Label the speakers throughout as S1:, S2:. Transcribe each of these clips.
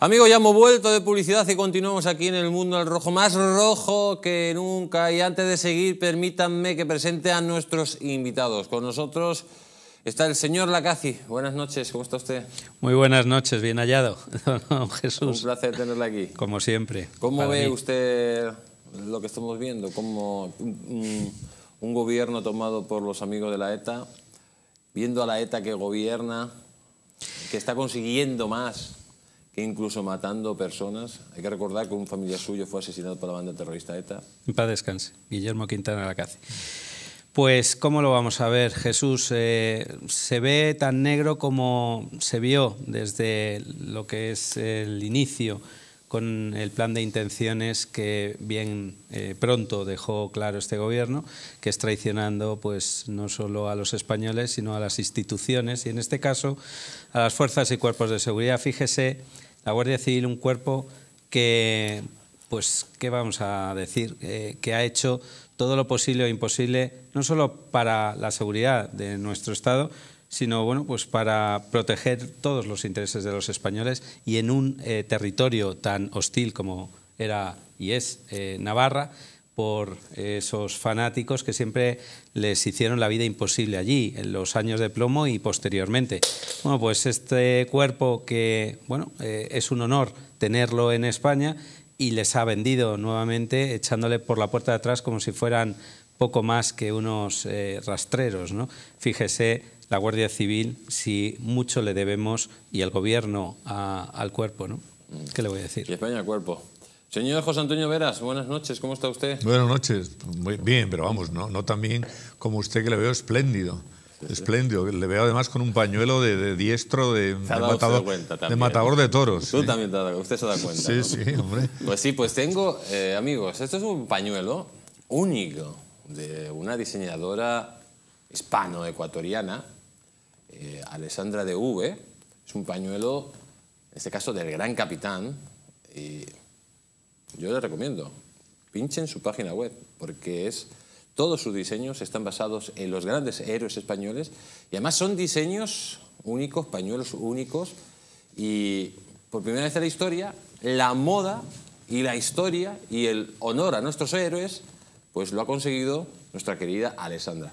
S1: Amigos, ya hemos vuelto de publicidad y continuamos aquí en el mundo del rojo, más rojo que nunca. Y antes de seguir, permítanme que presente a nuestros invitados. Con nosotros está el señor Lacazi. Buenas noches, ¿cómo está usted?
S2: Muy buenas noches, bien hallado, don Jesús.
S1: Un placer tenerle aquí.
S2: Como siempre.
S1: ¿Cómo ve
S2: mí.
S1: usted lo que estamos viendo? Como un, un gobierno tomado por los amigos de la ETA, viendo a la ETA que gobierna, que está consiguiendo más incluso matando personas. Hay que recordar que un familiar suyo fue asesinado por la banda terrorista ETA.
S2: Paz descanse. Guillermo Quintana Lacaze. Pues, ¿cómo lo vamos a ver, Jesús? Eh, se ve tan negro como se vio desde lo que es el inicio con el plan de intenciones que bien eh, pronto dejó claro este gobierno, que es traicionando pues, no solo a los españoles, sino a las instituciones y en este caso a las fuerzas y cuerpos de seguridad. Fíjese, la Guardia Civil, un cuerpo que, pues, ¿qué vamos a decir? Que ha hecho todo lo posible o imposible, no solo para la seguridad de nuestro Estado, sino bueno, pues para proteger todos los intereses de los españoles y en un eh, territorio tan hostil como era y es eh, Navarra, por esos fanáticos que siempre les hicieron la vida imposible allí, en los años de plomo y posteriormente. Bueno, pues este cuerpo que, bueno, eh, es un honor tenerlo en España y les ha vendido nuevamente echándole por la puerta de atrás como si fueran poco más que unos eh, rastreros, ¿no? Fíjese la Guardia Civil si mucho le debemos y el gobierno a- al cuerpo, ¿no? ¿Qué le voy a decir?
S1: Y España cuerpo. Señor José Antonio Veras, buenas noches, ¿cómo está usted?
S3: Buenas noches. Muy bien, pero vamos, no, no tan bien como usted que le veo espléndido. Espléndido. Le veo además con un pañuelo de, de diestro de, de matador, de matador de toros.
S1: Tú
S3: sí.
S1: también te dado- usted se da cuenta.
S3: Sí,
S1: ¿no?
S3: sí, hombre.
S1: Pues sí, pues tengo, eh, amigos, esto es un pañuelo único de una diseñadora hispano-ecuatoriana, eh, Alessandra de V. Es un pañuelo, en este caso, del gran capitán. Y yo le recomiendo, pinchen su página web, porque es todos sus diseños están basados en los grandes héroes españoles y además son diseños únicos, pañuelos únicos y por primera vez en la historia la moda y la historia y el honor a nuestros héroes pues lo ha conseguido nuestra querida Alessandra.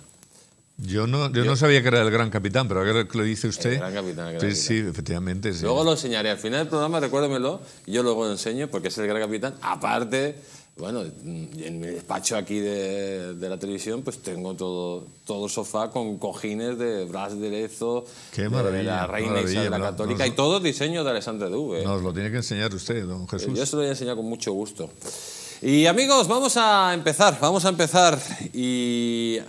S3: Yo no, yo no sabía que era el gran capitán, pero ahora que lo dice usted.
S1: El gran capitán, el gran
S3: sí, sí, efectivamente. sí.
S1: Luego lo enseñaré. Al final del programa, recuérdemelo, y yo luego lo enseño porque es el gran capitán. Aparte, bueno, en mi despacho aquí de, de la televisión, pues tengo todo, todo el sofá con cojines de Blas de Lezo,
S3: Qué
S1: de
S3: maravilla,
S1: la Reina Isabel Católica,
S3: no,
S1: y todo diseño de Alessandra de V.
S3: Nos lo tiene que enseñar usted, don Jesús.
S1: Yo se lo voy a enseñar con mucho gusto. Y amigos, vamos a empezar, vamos a empezar. Y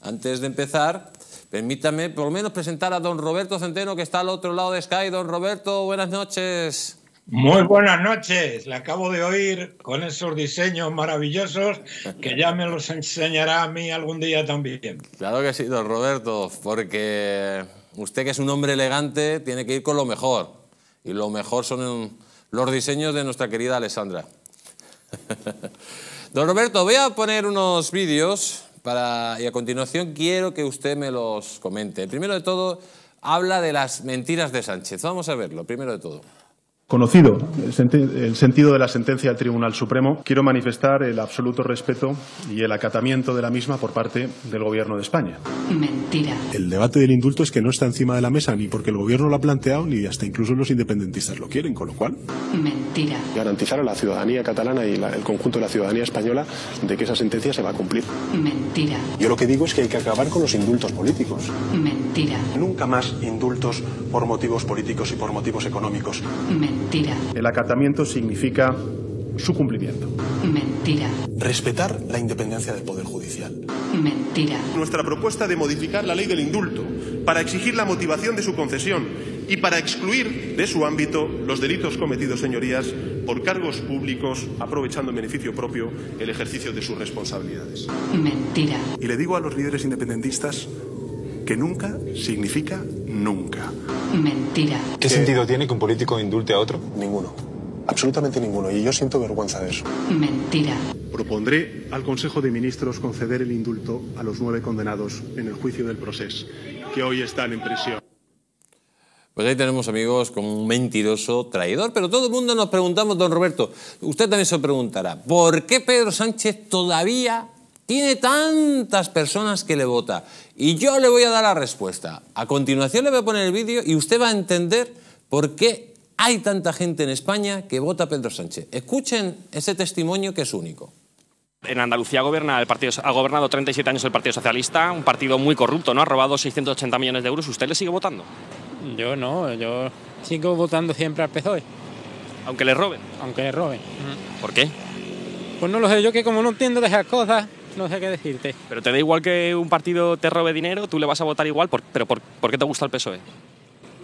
S1: antes de empezar, permítame por lo menos presentar a don Roberto Centeno, que está al otro lado de Sky. Don Roberto, buenas noches.
S4: Muy buenas noches, le acabo de oír con esos diseños maravillosos que ya me los enseñará a mí algún día también.
S1: Claro que sí, don Roberto, porque usted que es un hombre elegante tiene que ir con lo mejor. Y lo mejor son los diseños de nuestra querida Alessandra. Don Roberto, voy a poner unos vídeos para, y a continuación quiero que usted me los comente. Primero de todo, habla de las mentiras de Sánchez. Vamos a verlo, primero de todo.
S5: Conocido el, senti- el sentido de la sentencia del Tribunal Supremo, quiero manifestar el absoluto respeto y el acatamiento de la misma por parte del Gobierno de España.
S6: Mentira.
S7: El debate del indulto es que no está encima de la mesa ni porque el gobierno lo ha planteado ni hasta incluso los independentistas lo quieren, con lo cual
S6: Mentira.
S8: garantizar a la ciudadanía catalana y la- el conjunto de la ciudadanía española de que esa sentencia se va a cumplir.
S6: Mentira.
S8: Yo lo que digo es que hay que acabar con los indultos políticos.
S6: Mentira.
S7: nunca más indultos por motivos políticos y por motivos económicos.
S6: Mentira.
S5: El acatamiento significa su cumplimiento.
S6: Mentira.
S7: Respetar la independencia del Poder Judicial.
S6: Mentira.
S9: Nuestra propuesta de modificar la ley del indulto para exigir la motivación de su concesión y para excluir de su ámbito los delitos cometidos, señorías, por cargos públicos, aprovechando en beneficio propio el ejercicio de sus responsabilidades.
S6: Mentira.
S7: Y le digo a los líderes independentistas que nunca significa nunca.
S6: Mentira.
S10: ¿Qué sentido tiene que un político indulte a otro?
S8: Ninguno. Absolutamente ninguno. Y yo siento vergüenza de eso.
S6: Mentira.
S7: Propondré al Consejo de Ministros conceder el indulto a los nueve condenados en el juicio del proceso, que hoy están en prisión.
S1: Pues ahí tenemos amigos como un mentiroso traidor, pero todo el mundo nos preguntamos, don Roberto, usted también se preguntará, ¿por qué Pedro Sánchez todavía tiene tantas personas que le vota? Y yo le voy a dar la respuesta. A continuación le voy a poner el vídeo y usted va a entender por qué hay tanta gente en España que vota a Pedro Sánchez. Escuchen ese testimonio que es único.
S11: En Andalucía gobierna el partido, ha gobernado 37 años el Partido Socialista, un partido muy corrupto, ¿no? Ha robado 680 millones de euros. ¿Usted le sigue votando?
S12: Yo no, yo sigo votando siempre al PSOE.
S11: Aunque le roben.
S12: Aunque le roben.
S11: ¿Por qué?
S12: Pues no lo sé, yo que como no entiendo de esas cosas, no sé qué decirte.
S11: ¿Pero te da igual que un partido te robe dinero? ¿Tú le vas a votar igual? ¿Por- ¿Pero por, por qué te gusta el PSOE?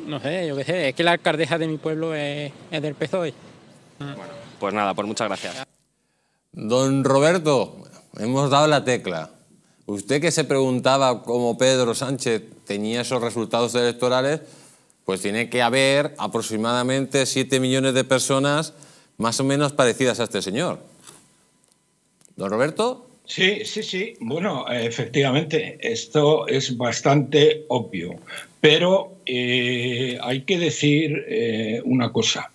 S12: No sé, yo qué sé, es que la alcaldesa de mi pueblo es, es del PSOE.
S11: Pues nada, pues muchas gracias.
S1: Don Roberto, hemos dado la tecla. Usted que se preguntaba cómo Pedro Sánchez tenía esos resultados electorales, pues tiene que haber aproximadamente 7 millones de personas más o menos parecidas a este señor. Don Roberto.
S4: Sí, sí, sí. Bueno, efectivamente, esto es bastante obvio. Pero eh, hay que decir eh, una cosa.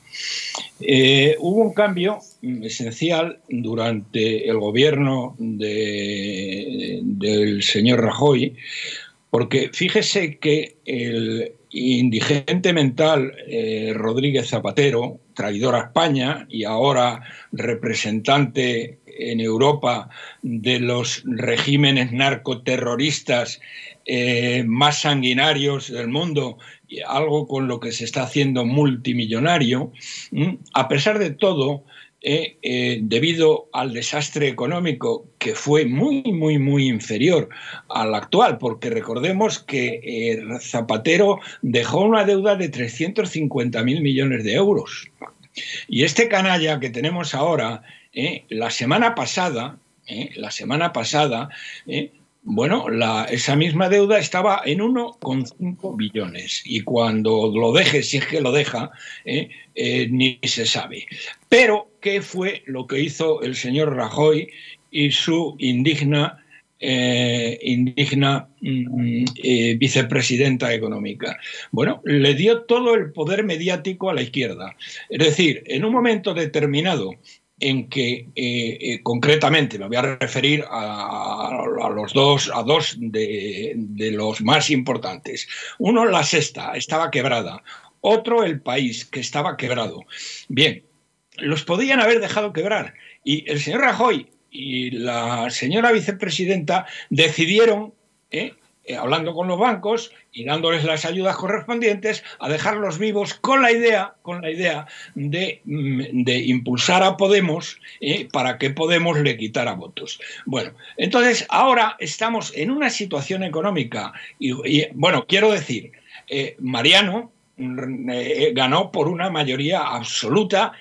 S4: Eh, hubo un cambio esencial durante el gobierno de- del señor Rajoy, porque fíjese que el indigente mental Rodríguez Zapatero, traidor a España y ahora representante en Europa de los regímenes narcoterroristas eh, más sanguinarios del mundo, algo con lo que se está haciendo multimillonario, a pesar de todo, eh, eh, debido al desastre económico que fue muy, muy, muy inferior al actual, porque recordemos que Zapatero dejó una deuda de 350 mil millones de euros. Y este canalla que tenemos ahora, eh, la semana pasada, eh, la semana pasada, eh, bueno, esa misma deuda estaba en 1,5 billones y cuando lo deje, si es que lo deja, ni se sabe. Pero, ¿qué fue lo que hizo el señor Rajoy y su indigna, indigna mm, vicepresidenta económica? Bueno, le dio todo el poder mediático a la izquierda. Es decir, en un momento determinado en que eh, eh, concretamente me voy a referir a, los dos, a dos de, de los más importantes. Uno, la sexta, estaba quebrada. Otro, el país, que estaba quebrado. Bien, los podían haber dejado quebrar. Y el señor Rajoy y la señora vicepresidenta decidieron, ¿eh? Eh, hablando con los bancos y dándoles las ayudas correspondientes, a dejarlos vivos con la idea, con la idea de, mm, impulsar a Podemos eh, para que Podemos le quitara votos. Bueno, entonces ahora estamos en una situación económica y, bueno, quiero decir, eh, Mariano mm, ganó por una mayoría absoluta,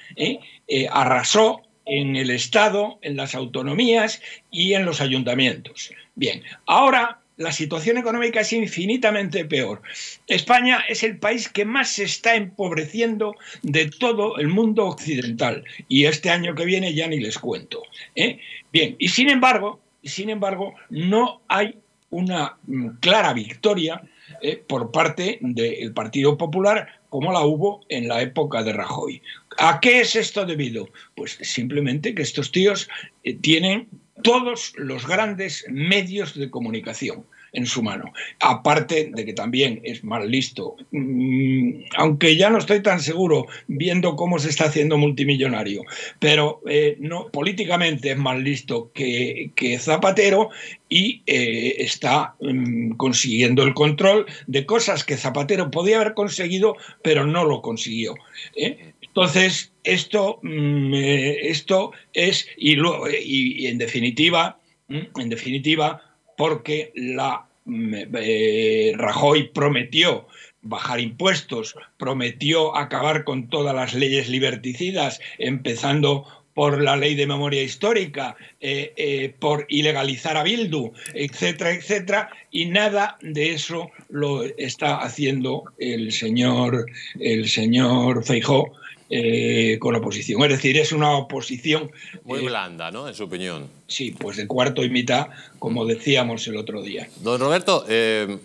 S4: arrasó en el Estado, en las autonomías y en los ayuntamientos. Bien, ahora la situación económica es infinitamente peor. España es el país que más se está empobreciendo de todo el mundo occidental y este año que viene ya ni les cuento. ¿eh? Bien, y sin embargo, sin embargo, no hay una mm, clara victoria eh, por parte del Partido Popular como la hubo en la época de Rajoy. ¿A qué es esto debido? Pues simplemente que estos tíos eh, tienen todos los grandes medios de comunicación en su mano. Aparte de que también es más listo, mm, aunque ya no estoy tan seguro viendo cómo se está haciendo multimillonario, pero eh, no, políticamente es más listo que, Zapatero y eh, está mm, consiguiendo el control de cosas que Zapatero podía haber conseguido, pero no lo consiguió. ¿eh? Entonces, esto, mm, eh, esto es, y, luego- y- en definitiva, mm, en definitiva, porque la mm, eh, Rajoy prometió bajar impuestos, prometió acabar con todas las leyes liberticidas, empezando por la ley de memoria histórica, eh, eh, por ilegalizar a Bildu, etcétera, etcétera, y nada de eso lo está haciendo el señor, el señor Feijó eh, con oposición. Es decir, es una oposición
S1: Muy blanda, ¿no? En su opinión.
S4: Sí, pues de cuarto y mitad, como decíamos el otro día.
S1: Don Roberto, eh,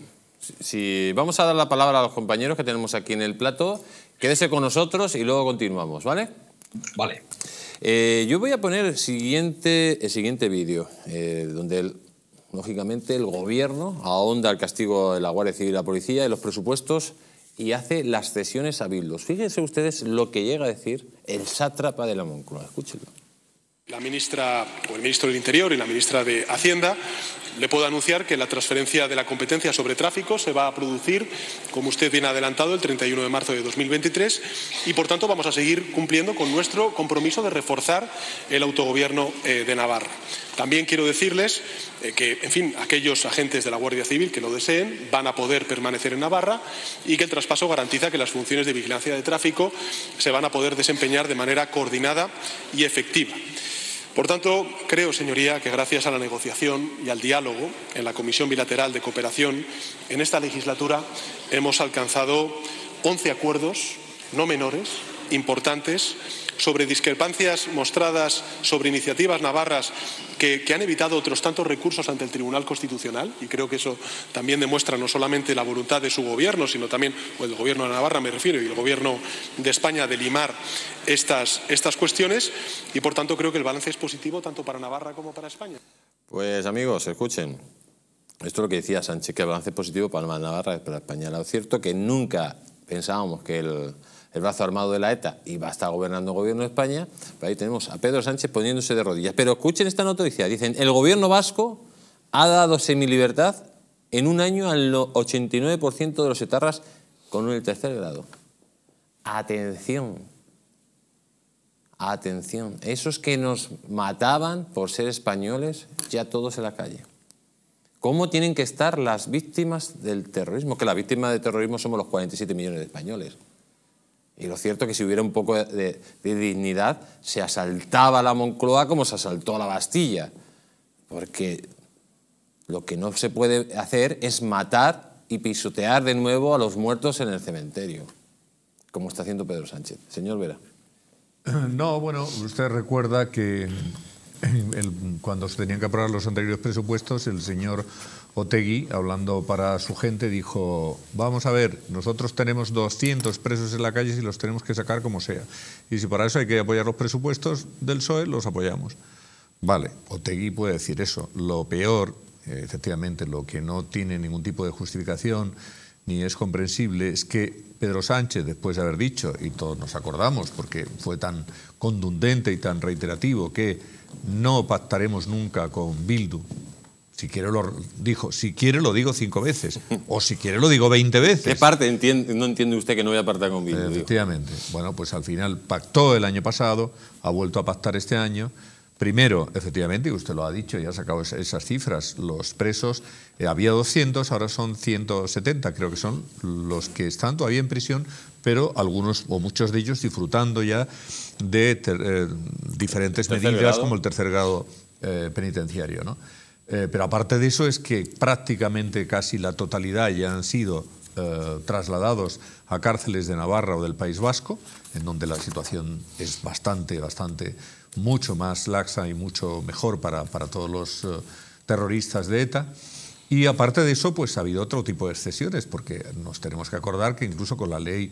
S1: si vamos a dar la palabra a los compañeros que tenemos aquí en el plato, quédese con nosotros y luego continuamos, ¿vale?
S4: Vale.
S1: Eh, yo voy a poner el siguiente, el siguiente vídeo, eh, donde el- lógicamente el gobierno ahonda el castigo de la Guardia Civil y la policía y los presupuestos y hace las cesiones a Bildos. Fíjense ustedes lo que llega a decir el sátrapa de la Moncloa. Escúchenlo.
S9: La ministra o el ministro del Interior y la ministra de Hacienda le puedo anunciar que la transferencia de la competencia sobre tráfico se va a producir, como usted bien ha adelantado, el 31 de marzo de 2023 y, por tanto, vamos a seguir cumpliendo con nuestro compromiso de reforzar el autogobierno eh, de Navarra. También quiero decirles eh, que, en fin, aquellos agentes de la Guardia Civil que lo deseen van a poder permanecer en Navarra y que el traspaso garantiza que las funciones de vigilancia de tráfico se van a poder desempeñar de manera coordinada y efectiva. Por tanto, creo, señoría, que gracias a la negociación y al diálogo en la Comisión Bilateral de Cooperación, en esta legislatura hemos alcanzado 11 acuerdos, no menores, importantes, sobre discrepancias mostradas sobre iniciativas navarras que, que han evitado otros tantos recursos ante el Tribunal Constitucional, y creo que eso también demuestra no solamente la voluntad de su gobierno, sino también, o el gobierno de Navarra me refiero, y el gobierno de España de limar estas, estas cuestiones, y por tanto creo que el balance es positivo tanto para Navarra como para España.
S1: Pues amigos, escuchen. Esto es lo que decía Sánchez, que el balance es positivo para Navarra y para España. Lo cierto que nunca pensábamos que el, el brazo armado de la ETA iba a estar gobernando el gobierno de España. Pero ahí tenemos a Pedro Sánchez poniéndose de rodillas. Pero escuchen esta noticia. Dicen, el gobierno vasco ha dado semilibertad en un año al 89% de los etarras con el tercer grado. Atención. Atención. Esos que nos mataban por ser españoles, ya todos en la calle. ¿Cómo tienen que estar las víctimas del terrorismo? Que las víctimas del terrorismo somos los 47 millones de españoles. Y lo cierto es que si hubiera un poco de, dignidad, se asaltaba la Moncloa como se asaltó a la Bastilla. Porque lo que no se puede hacer es matar y pisotear de nuevo a los muertos en el cementerio, como está haciendo Pedro Sánchez. Señor Vera.
S3: No, bueno, usted recuerda que cuando se tenían que aprobar los anteriores presupuestos, el señor Otegui, hablando para su gente, dijo, vamos a ver, nosotros tenemos 200 presos en la calle y los tenemos que sacar como sea. Y si para eso hay que apoyar los presupuestos del PSOE, los apoyamos. Vale, Otegui puede decir eso. Lo peor, eh, efectivamente, lo que no tiene ningún tipo de justificación ni es comprensible es que Pedro Sánchez, después de haber dicho, y todos nos acordamos porque fue tan contundente y tan reiterativo, que no pactaremos nunca con Bildu, si quiere lo dijo, si quiere lo digo cinco veces, o si quiere lo digo 20 veces.
S1: ¿Qué parte entiende- no entiende usted que no voy a pactar con Bildu? digo?
S3: Efectivamente. Bueno, pues al final pactó el año pasado, ha vuelto a pactar este año. Primero, efectivamente, y usted lo ha dicho y ha sacado es- esas cifras, los presos, eh, había 200, ahora son 170, creo que son los que están todavía en prisión, pero algunos o muchos de ellos disfrutando ya de ter- eh, diferentes medidas
S1: grado.
S3: como el tercer grado eh, penitenciario. ¿no? Eh, pero aparte de eso es que prácticamente casi la totalidad ya han sido eh, trasladados a cárceles de Navarra o del País Vasco, en donde la situación es bastante, bastante, mucho más laxa y mucho mejor para, para todos los eh, terroristas de ETA. Y aparte de eso, pues ha habido otro tipo de excesiones, porque nos tenemos que acordar que incluso con la ley,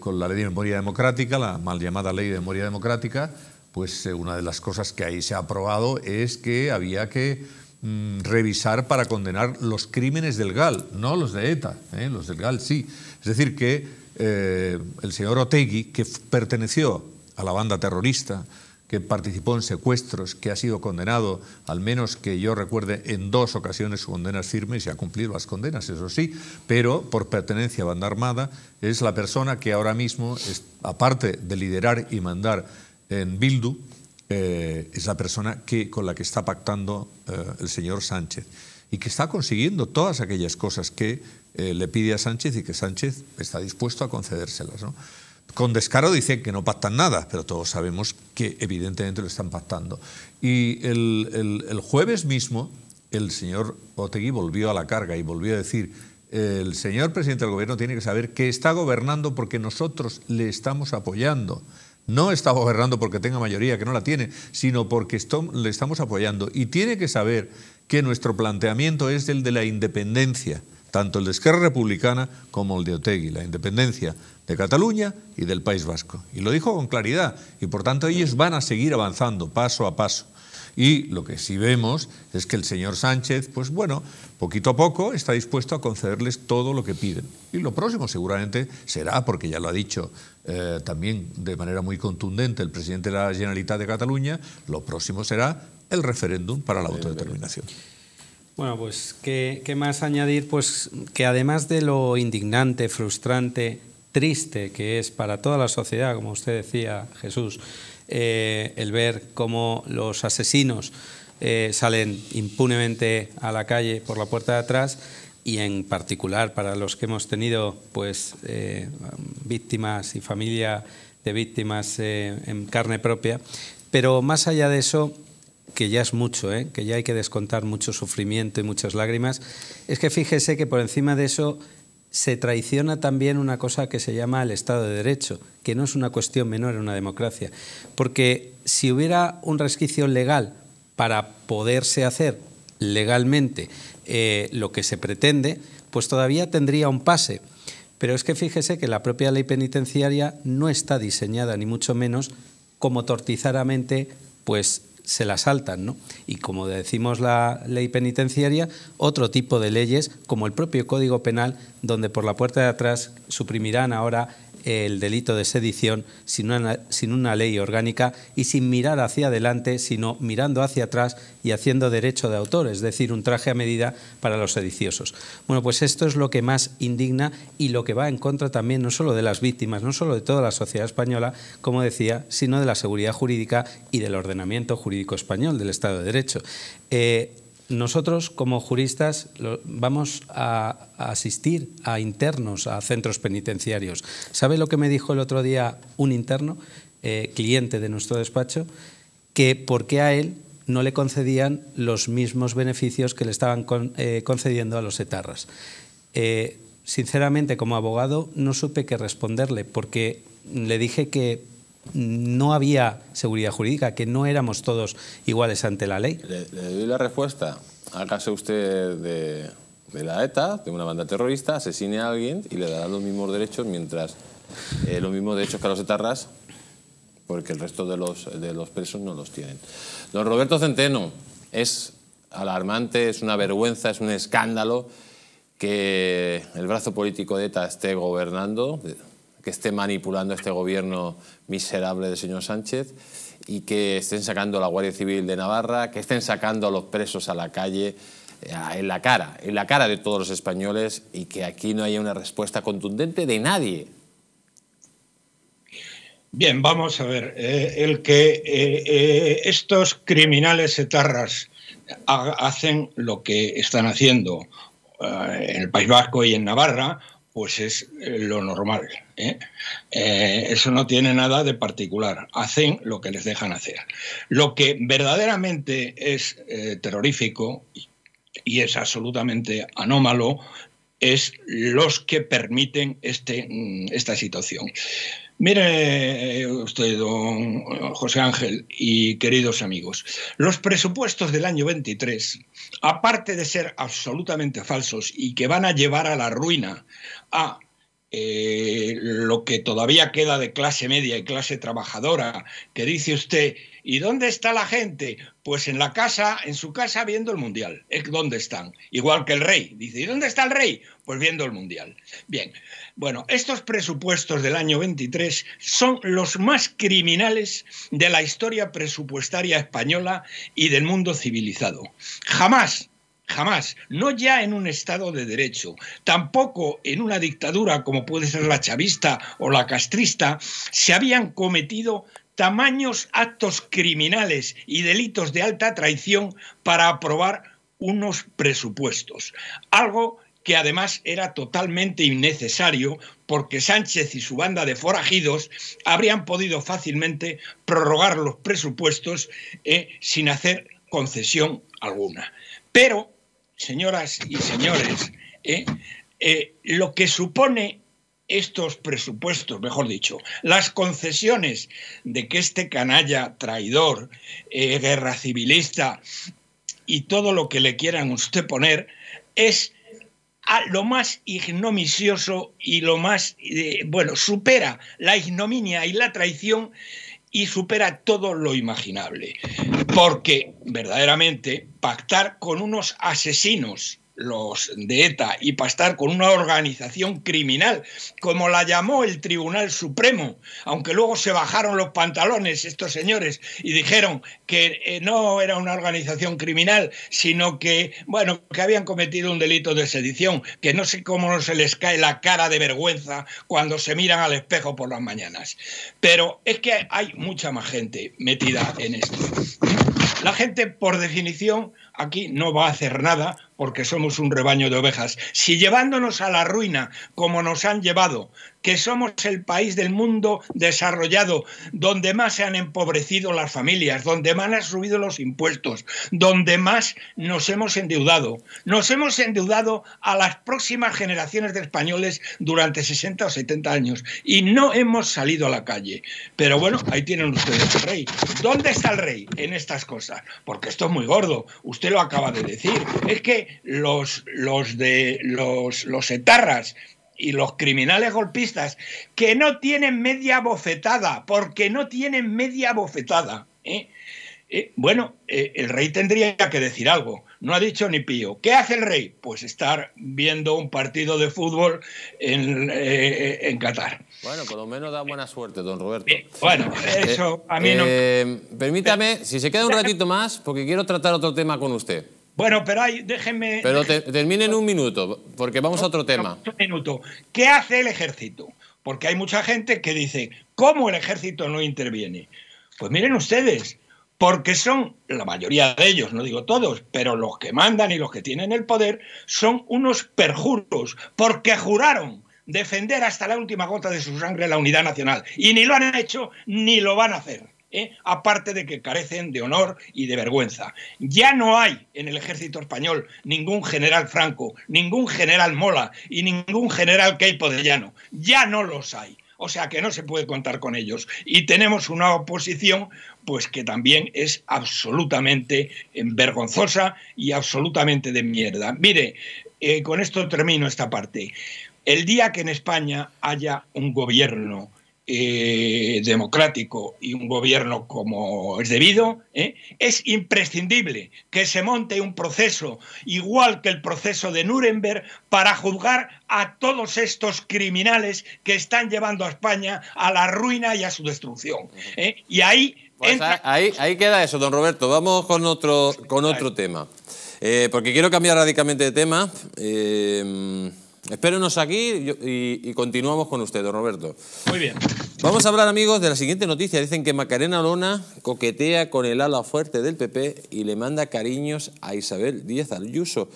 S3: con la ley de memoria democrática, la mal llamada ley de memoria democrática, pues eh, una de las cosas que ahí se ha aprobado es que había que mm, revisar para condenar los crímenes del GAL, no los de ETA, ¿eh? los del GAL sí. Es decir, que eh, el señor Otegui, que perteneció a la banda terrorista, que participó en secuestros, que ha sido condenado, al menos que yo recuerde, en dos ocasiones su condena es firme y ha cumplido las condenas, eso sí, pero por pertenencia a banda armada, es la persona que ahora mismo, es, aparte de liderar y mandar en Bildu, eh, es la persona que, con la que está pactando eh, el señor Sánchez y que está consiguiendo todas aquellas cosas que eh, le pide a Sánchez y que Sánchez está dispuesto a concedérselas. Con descaro dicen que no pactan nada, pero todos sabemos que evidentemente lo están pactando. Y el- el jueves mismo el señor Otegui volvió a la carga y volvió a decir, el señor presidente del gobierno tiene que saber que está gobernando porque nosotros le estamos apoyando. No está gobernando porque tenga mayoría, que no la tiene, sino porque le estamos apoyando. Y tiene que saber que nuestro planteamiento es el de la independencia tanto el de Esquerra Republicana como el de Otegui, la independencia de Cataluña y del País Vasco. Y lo dijo con claridad, y por tanto ellos van a seguir avanzando paso a paso. Y lo que sí vemos es que el señor Sánchez, pues bueno, poquito a poco está dispuesto a concederles todo lo que piden. Y lo próximo seguramente será, porque ya lo ha dicho eh, también de manera muy contundente el presidente de la Generalitat de Cataluña, lo próximo será el referéndum para la autodeterminación.
S2: Bueno, pues, ¿qué, ¿qué, más añadir? Pues que además de lo indignante, frustrante, triste que es para toda la sociedad, como usted decía, Jesús, eh, el ver cómo los asesinos eh, salen impunemente a la calle por la puerta de atrás y en particular para los que hemos tenido pues eh, víctimas y familia de víctimas en carne propia. Pero más allá de eso, que ya es mucho, que ya hay que descontar mucho sufrimiento y muchas lágrimas, es que fíjese que por encima de eso se traiciona también una cosa que se llama el Estado de Derecho, que no es una cuestión menor en una democracia. Porque si hubiera un resquicio legal para poderse hacer legalmente eh, lo que se pretende, pues todavía tendría un pase. Pero es que fíjese que la propia ley penitenciaria no está diseñada, ni mucho menos, como tortizaramente pues se la saltan, ¿no? Y como decimos la ley penitenciaria, otro tipo de leyes, como el propio Código Penal, donde por la puerta de atrás suprimirán ahora el delito de sedición sin una, sin una, ley orgánica y sin mirar hacia adelante, sino mirando hacia atrás y haciendo derecho de autor, es decir, un traje a medida para los sediciosos. Bueno, pues esto es lo que más indigna y lo que va en contra también no solo de las víctimas, no solo de toda la sociedad española, como decía, sino de la seguridad jurídica y del ordenamiento jurídico español, del Estado de Derecho. Eh, nosotros, como juristas, vamos a asistir a internos, a centros penitenciarios. ¿Sabe lo que me dijo el otro día un interno, eh, cliente de nuestro despacho? Que por qué a él no le concedían los mismos beneficios que le estaban eh, concediendo a los etarras. Eh, sinceramente, como abogado, no supe qué responderle, porque le dije que no había seguridad jurídica, que no éramos todos iguales ante la ley.
S1: Le, doy la respuesta. Hágase usted de, la ETA, de una banda terrorista, asesine a alguien y le dará los mismos derechos mientras eh, los mismos derechos que a los etarras, porque el resto de los, de los presos no los tienen. Don Roberto Centeno, es alarmante, es una vergüenza, es un escándalo que el brazo político de ETA esté gobernando que esté manipulando este gobierno miserable del señor Sánchez y que estén sacando la Guardia Civil de Navarra, que estén sacando a los presos a la calle eh, en la cara, en la cara de todos los españoles y que aquí no haya una respuesta contundente de nadie.
S4: Bien, vamos a ver. Eh, el que eh, estos criminales etarras hacen lo que están haciendo en el País Vasco y en Navarra, pues es lo normal. ¿Eh? Eh, eso no tiene nada de particular. Hacen lo que les dejan hacer. Lo que verdaderamente es terrorífico y es absolutamente anómalo es los que permiten este, mm, esta situación. Mire usted, don José Ángel y queridos amigos, los presupuestos del año 23, aparte de ser absolutamente falsos y que van a llevar a la ruina a eh, lo que todavía queda de clase media y clase trabajadora, que dice usted, ¿y dónde está la gente? Pues en la casa, en su casa viendo el Mundial. ¿Dónde están? Igual que el rey. Dice, ¿y dónde está el rey? Pues viendo el Mundial. Bien, bueno, estos presupuestos del año 23 son los más criminales de la historia presupuestaria española y del mundo civilizado. Jamás Jamás, no ya en un Estado de Derecho, tampoco en una dictadura como puede ser la chavista o la castrista, se habían cometido tamaños actos criminales y delitos de alta traición para aprobar unos presupuestos. Algo que además era totalmente innecesario porque Sánchez y su banda de forajidos habrían podido fácilmente prorrogar los presupuestos eh, sin hacer concesión alguna. Pero señoras y señores, ¿eh? Eh, lo que supone estos presupuestos, mejor dicho, las concesiones de que este canalla traidor, eh, guerra civilista y todo lo que le quieran usted poner es a lo más ignominioso y lo más, bueno, supera la ignominia y la traición y supera todo lo imaginable. Porque verdaderamente pactar con unos asesinos los de ETA y pastar con una organización criminal, como la llamó el Tribunal Supremo, aunque luego se bajaron los pantalones estos señores y dijeron que eh, no era una organización criminal, sino que, bueno, que habían cometido un delito de sedición, que no sé cómo no se les cae la cara de vergüenza cuando se miran al espejo por las mañanas. Pero es que hay mucha más gente metida en esto. La gente, por definición, aquí no va a hacer nada porque somos un rebaño de ovejas. Si llevándonos a la ruina, como nos han llevado, que somos el país del mundo desarrollado donde más se han empobrecido las familias, donde más han subido los impuestos, donde más nos hemos endeudado. Nos hemos endeudado a las próximas generaciones de españoles durante 60 o 70 años y no hemos salido a la calle. Pero bueno, ahí tienen ustedes el rey. ¿Dónde está el rey en estas cosas? Porque esto es muy gordo. Usted lo acaba de decir. Es que los, los de los, los etarras y los criminales golpistas que no tienen media bofetada, porque no tienen media bofetada. ¿eh? Eh, bueno, eh, el rey tendría que decir algo. No ha dicho ni pío. ¿Qué hace el rey? Pues estar viendo un partido de fútbol en, en Qatar.
S1: Bueno, por lo menos da buena suerte, don Roberto.
S4: Bueno, eso a mí no...
S1: Permítame, si se queda un ratito más, porque quiero tratar otro tema con usted.
S4: Bueno, pero hay, déjenme...
S1: Pero te, termine en un minuto, porque vamos a otro tema.
S4: Un minuto. ¿Qué hace el ejército? Porque hay mucha gente que dice, ¿cómo el ejército no interviene? Pues miren ustedes, porque son, la mayoría de ellos, no digo todos, pero los que mandan y los que tienen el poder, son unos perjuros, porque juraron defender hasta la última gota de su sangre la unidad nacional. Y ni lo han hecho, ni lo van a hacer. ¿eh? aparte de que carecen de honor y de vergüenza. Ya no hay en el ejército español ningún general Franco, ningún general Mola y ningún general Queipo de Llano. Ya no los hay. O sea que no se puede contar con ellos. Y tenemos una oposición pues que también es absolutamente eh, vergonzosa y absolutamente de mierda. Mire, eh, con esto termino esta parte. El día que en España haya un gobierno eh, democrático y un gobierno como es debido, ¿eh? es imprescindible que se monte un proceso igual que el proceso de Nuremberg para juzgar a todos estos criminales que están llevando a España a la ruina y a su destrucción. ¿eh? Y ahí,
S1: pues ahí, ahí queda eso, don Roberto. Vamos con otro, con otro tema. porque quiero cambiar radicalmente de tema. Espérenos aquí y, continuamos con usted, don Roberto.
S4: Muy bien.
S1: Vamos a hablar, amigos, de la siguiente noticia. Dicen que Macarena Olona coquetea con el ala fuerte del PP y le manda cariños a Isabel Díaz Ayuso.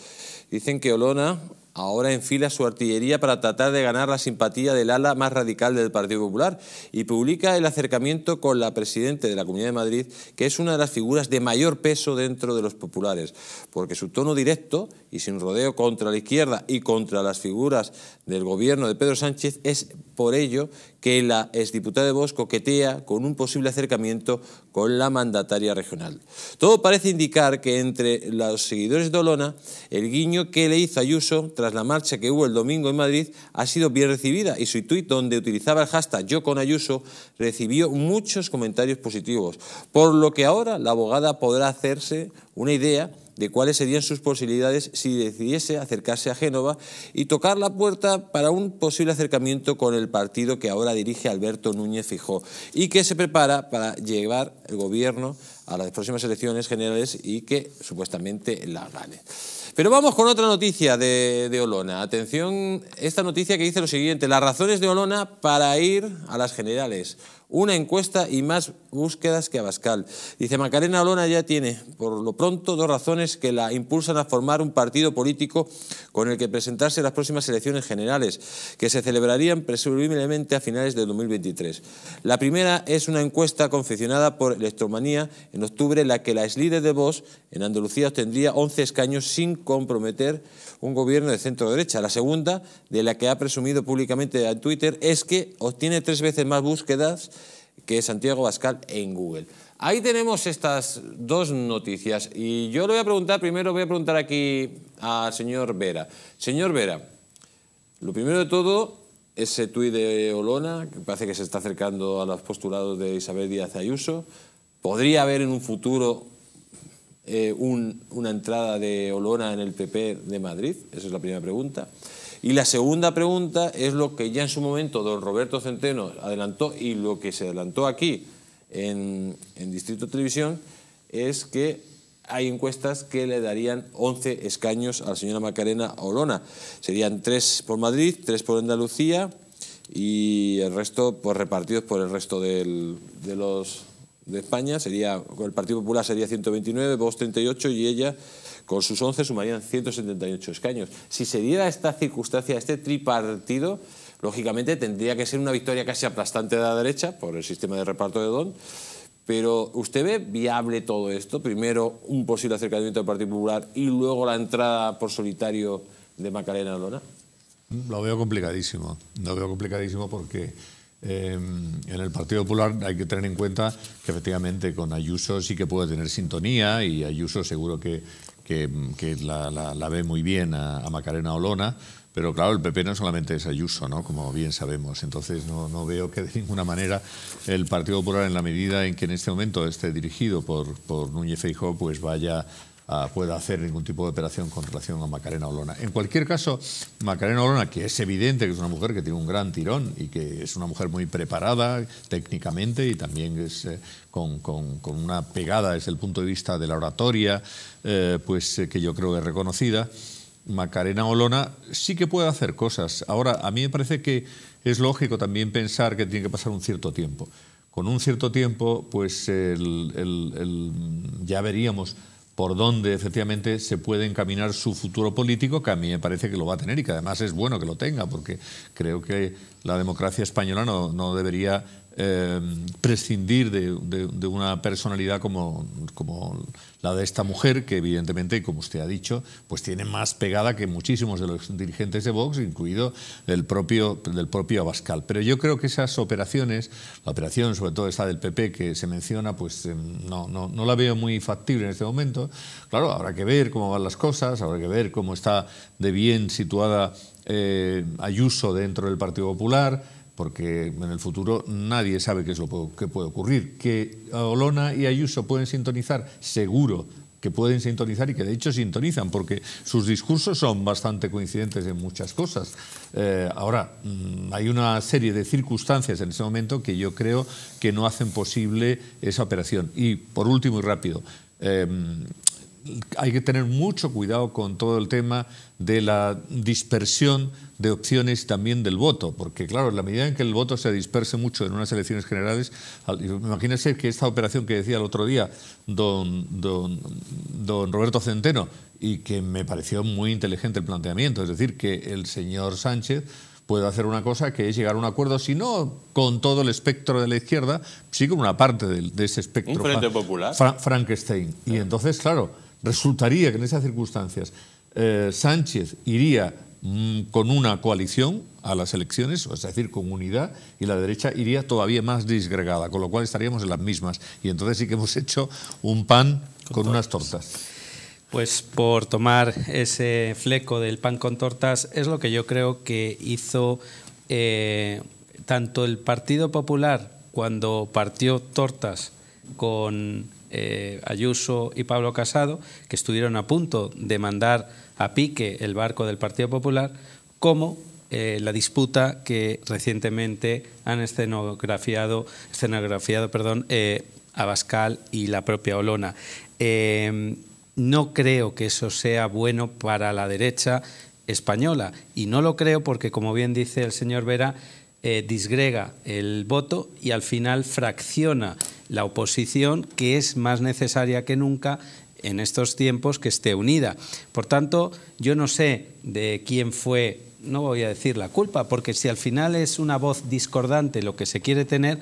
S1: Dicen que Olona ahora enfila su artillería para tratar de ganar la simpatía del ala más radical del Partido Popular y publica el acercamiento con la presidenta de la Comunidad de Madrid, que es una de las figuras de mayor peso dentro de los populares, porque su tono directo y sin rodeo contra la izquierda y contra las figuras del gobierno de Pedro Sánchez es por ello que la exdiputada de Vox coquetea con un posible acercamiento con la mandataria regional. Todo parece indicar que entre los seguidores de Olona, el guiño que le hizo Ayuso tras la marcha que hubo el domingo en Madrid ha sido bien recibida y su tuit donde utilizaba el hashtag yo con Ayuso recibió muchos comentarios positivos, por lo que ahora la abogada podrá hacerse una idea de cuáles serían sus posibilidades si decidiese acercarse a Génova y tocar la puerta para un posible acercamiento con el partido que ahora dirige Alberto Núñez Fijó y que se prepara para llevar el gobierno a las próximas elecciones generales y que supuestamente la gane. Pero vamos con otra noticia de, de, Olona. Atención, esta noticia que dice lo siguiente, las razones de Olona para ir a las generales una encuesta y más búsquedas que Abascal. Dice, Macarena Olona ya tiene, por lo pronto, dos razones que la impulsan a formar un partido político con el que presentarse en las próximas elecciones generales, que se celebrarían presumiblemente a finales de 2023. La primera es una encuesta confeccionada por Electromanía en octubre, en la que la ex líder de Vox en Andalucía obtendría 11 escaños sin comprometer un gobierno de centro-derecha. La segunda, de la que ha presumido públicamente en Twitter, es que obtiene tres veces más búsquedas que Santiago Bascal en Google. Ahí tenemos estas dos noticias y yo le voy a preguntar, primero voy a preguntar aquí al señor Vera. Señor Vera, lo primero de todo, ese tuit de Olona, que parece que se está acercando a los postulados de Isabel Díaz Ayuso, ¿podría haber en un futuro eh, un- una entrada de Olona en el PP de Madrid? Esa es la primera pregunta. Y la segunda pregunta es lo que ya en su momento don Roberto Centeno adelantó y lo que se adelantó aquí en, Distrito Televisión es que hay encuestas que le darían 11 escaños a la señora Macarena Olona. Serían tres por Madrid, tres por Andalucía y el resto pues, repartidos por el resto de los de España. Sería, el Partido Popular sería 129, Vox 38 y ella con sus 11 sumarían 178 escaños. Si se diera esta circunstancia, este tripartido, lógicamente tendría que ser una victoria casi aplastante de la derecha por el sistema de reparto de Don. Pero ¿usted ve viable todo esto? Primero un posible acercamiento del Partido Popular y luego la entrada por solitario de Macarena Olona.
S3: Lo veo complicadísimo. Lo veo complicadísimo porque eh, en el Partido Popular hay que tener en cuenta que efectivamente con Ayuso sí que puede tener sintonía y Ayuso seguro que, que- la- la ve muy bien a, a Macarena Olona. Pero claro, el PP no solamente es Ayuso, ¿no? como bien sabemos. Entonces no, no veo que de ninguna manera el Partido Popular, en la medida en que en este momento esté dirigido por, por Núñez Feijóo, pues vaya a- pueda hacer ningún tipo de operación con relación a Macarena Olona. En cualquier caso, Macarena Olona, que es evidente que es una mujer que tiene un gran tirón y que es una mujer muy preparada técnicamente y también es eh, con, una pegada desde el punto de vista de la oratoria, eh, pues eh, que yo creo que es reconocida. Macarena Olona sí que puede hacer cosas. Ahora, a mí me parece que es lógico también pensar que tiene que pasar un cierto tiempo. Con un cierto tiempo, pues el- ya veríamos por dónde efectivamente se puede encaminar su futuro político, que a mí me parece que lo va a tener y que además es bueno que lo tenga, porque creo que la democracia española no, no debería eh, prescindir de, una personalidad como, la de esta mujer, que evidentemente, como usted ha dicho, pues tiene más pegada que muchísimos de los dirigentes de Vox, incluido el propio, del propio Abascal. Pero yo creo que esas operaciones, la operación sobre todo esta del PP que se menciona, pues no, no, no la veo muy factible en este momento. Claro, habrá que ver cómo van las cosas, habrá que ver cómo está de bien situada eh, Ayuso dentro del Partido Popular porque en el futuro nadie sabe qué es lo que puede ocurrir. Que Olona y Ayuso pueden sintonizar, seguro que pueden sintonizar y que de hecho sintonizan, porque sus discursos son bastante coincidentes en muchas cosas. Eh, ahora, mm, hay una serie de circunstancias en ese momento que yo creo que no hacen posible esa operación. Y por último y rápido, eh, hay que tener mucho cuidado con todo el tema de la dispersión de opciones también del voto, porque claro, en la medida en que el voto se disperse mucho en unas elecciones generales, al- imagínense que esta operación que decía el otro día don, don, don Roberto Centeno, y que me pareció muy inteligente el planteamiento, es decir, que el señor Sánchez puede hacer una cosa que es llegar a un acuerdo, si no con todo el espectro de la izquierda, sí con una parte del- de, ese espectro.
S1: Un frente popular.
S3: Fra- Frankenstein. Y entonces, claro, resultaría que en esas circunstancias eh, Sánchez iría mm, con una coalición a las elecciones, es decir, con unidad, y la derecha iría todavía más disgregada, con lo cual estaríamos en las mismas. Y entonces sí que hemos hecho un pan con, unas tortas.
S2: Pues por tomar ese fleco del pan con tortas es lo que yo creo que hizo eh, tanto el Partido Popular cuando partió tortas con eh, Ayuso y Pablo Casado, que estuvieron a punto de mandar a pique el barco del Partido Popular, como eh, la disputa que recientemente han escenografiado, perdón, eh, Abascal y la propia Olona. Eh, no creo que eso sea bueno para la derecha española y no lo creo porque, como bien dice el señor Vera, eh, disgrega el voto y al final fracciona la oposición que es más necesaria que nunca en estos tiempos que esté unida. Por tanto, yo no sé de quién fue, no voy a decir la culpa, porque si al final es una voz discordante lo que se quiere tener,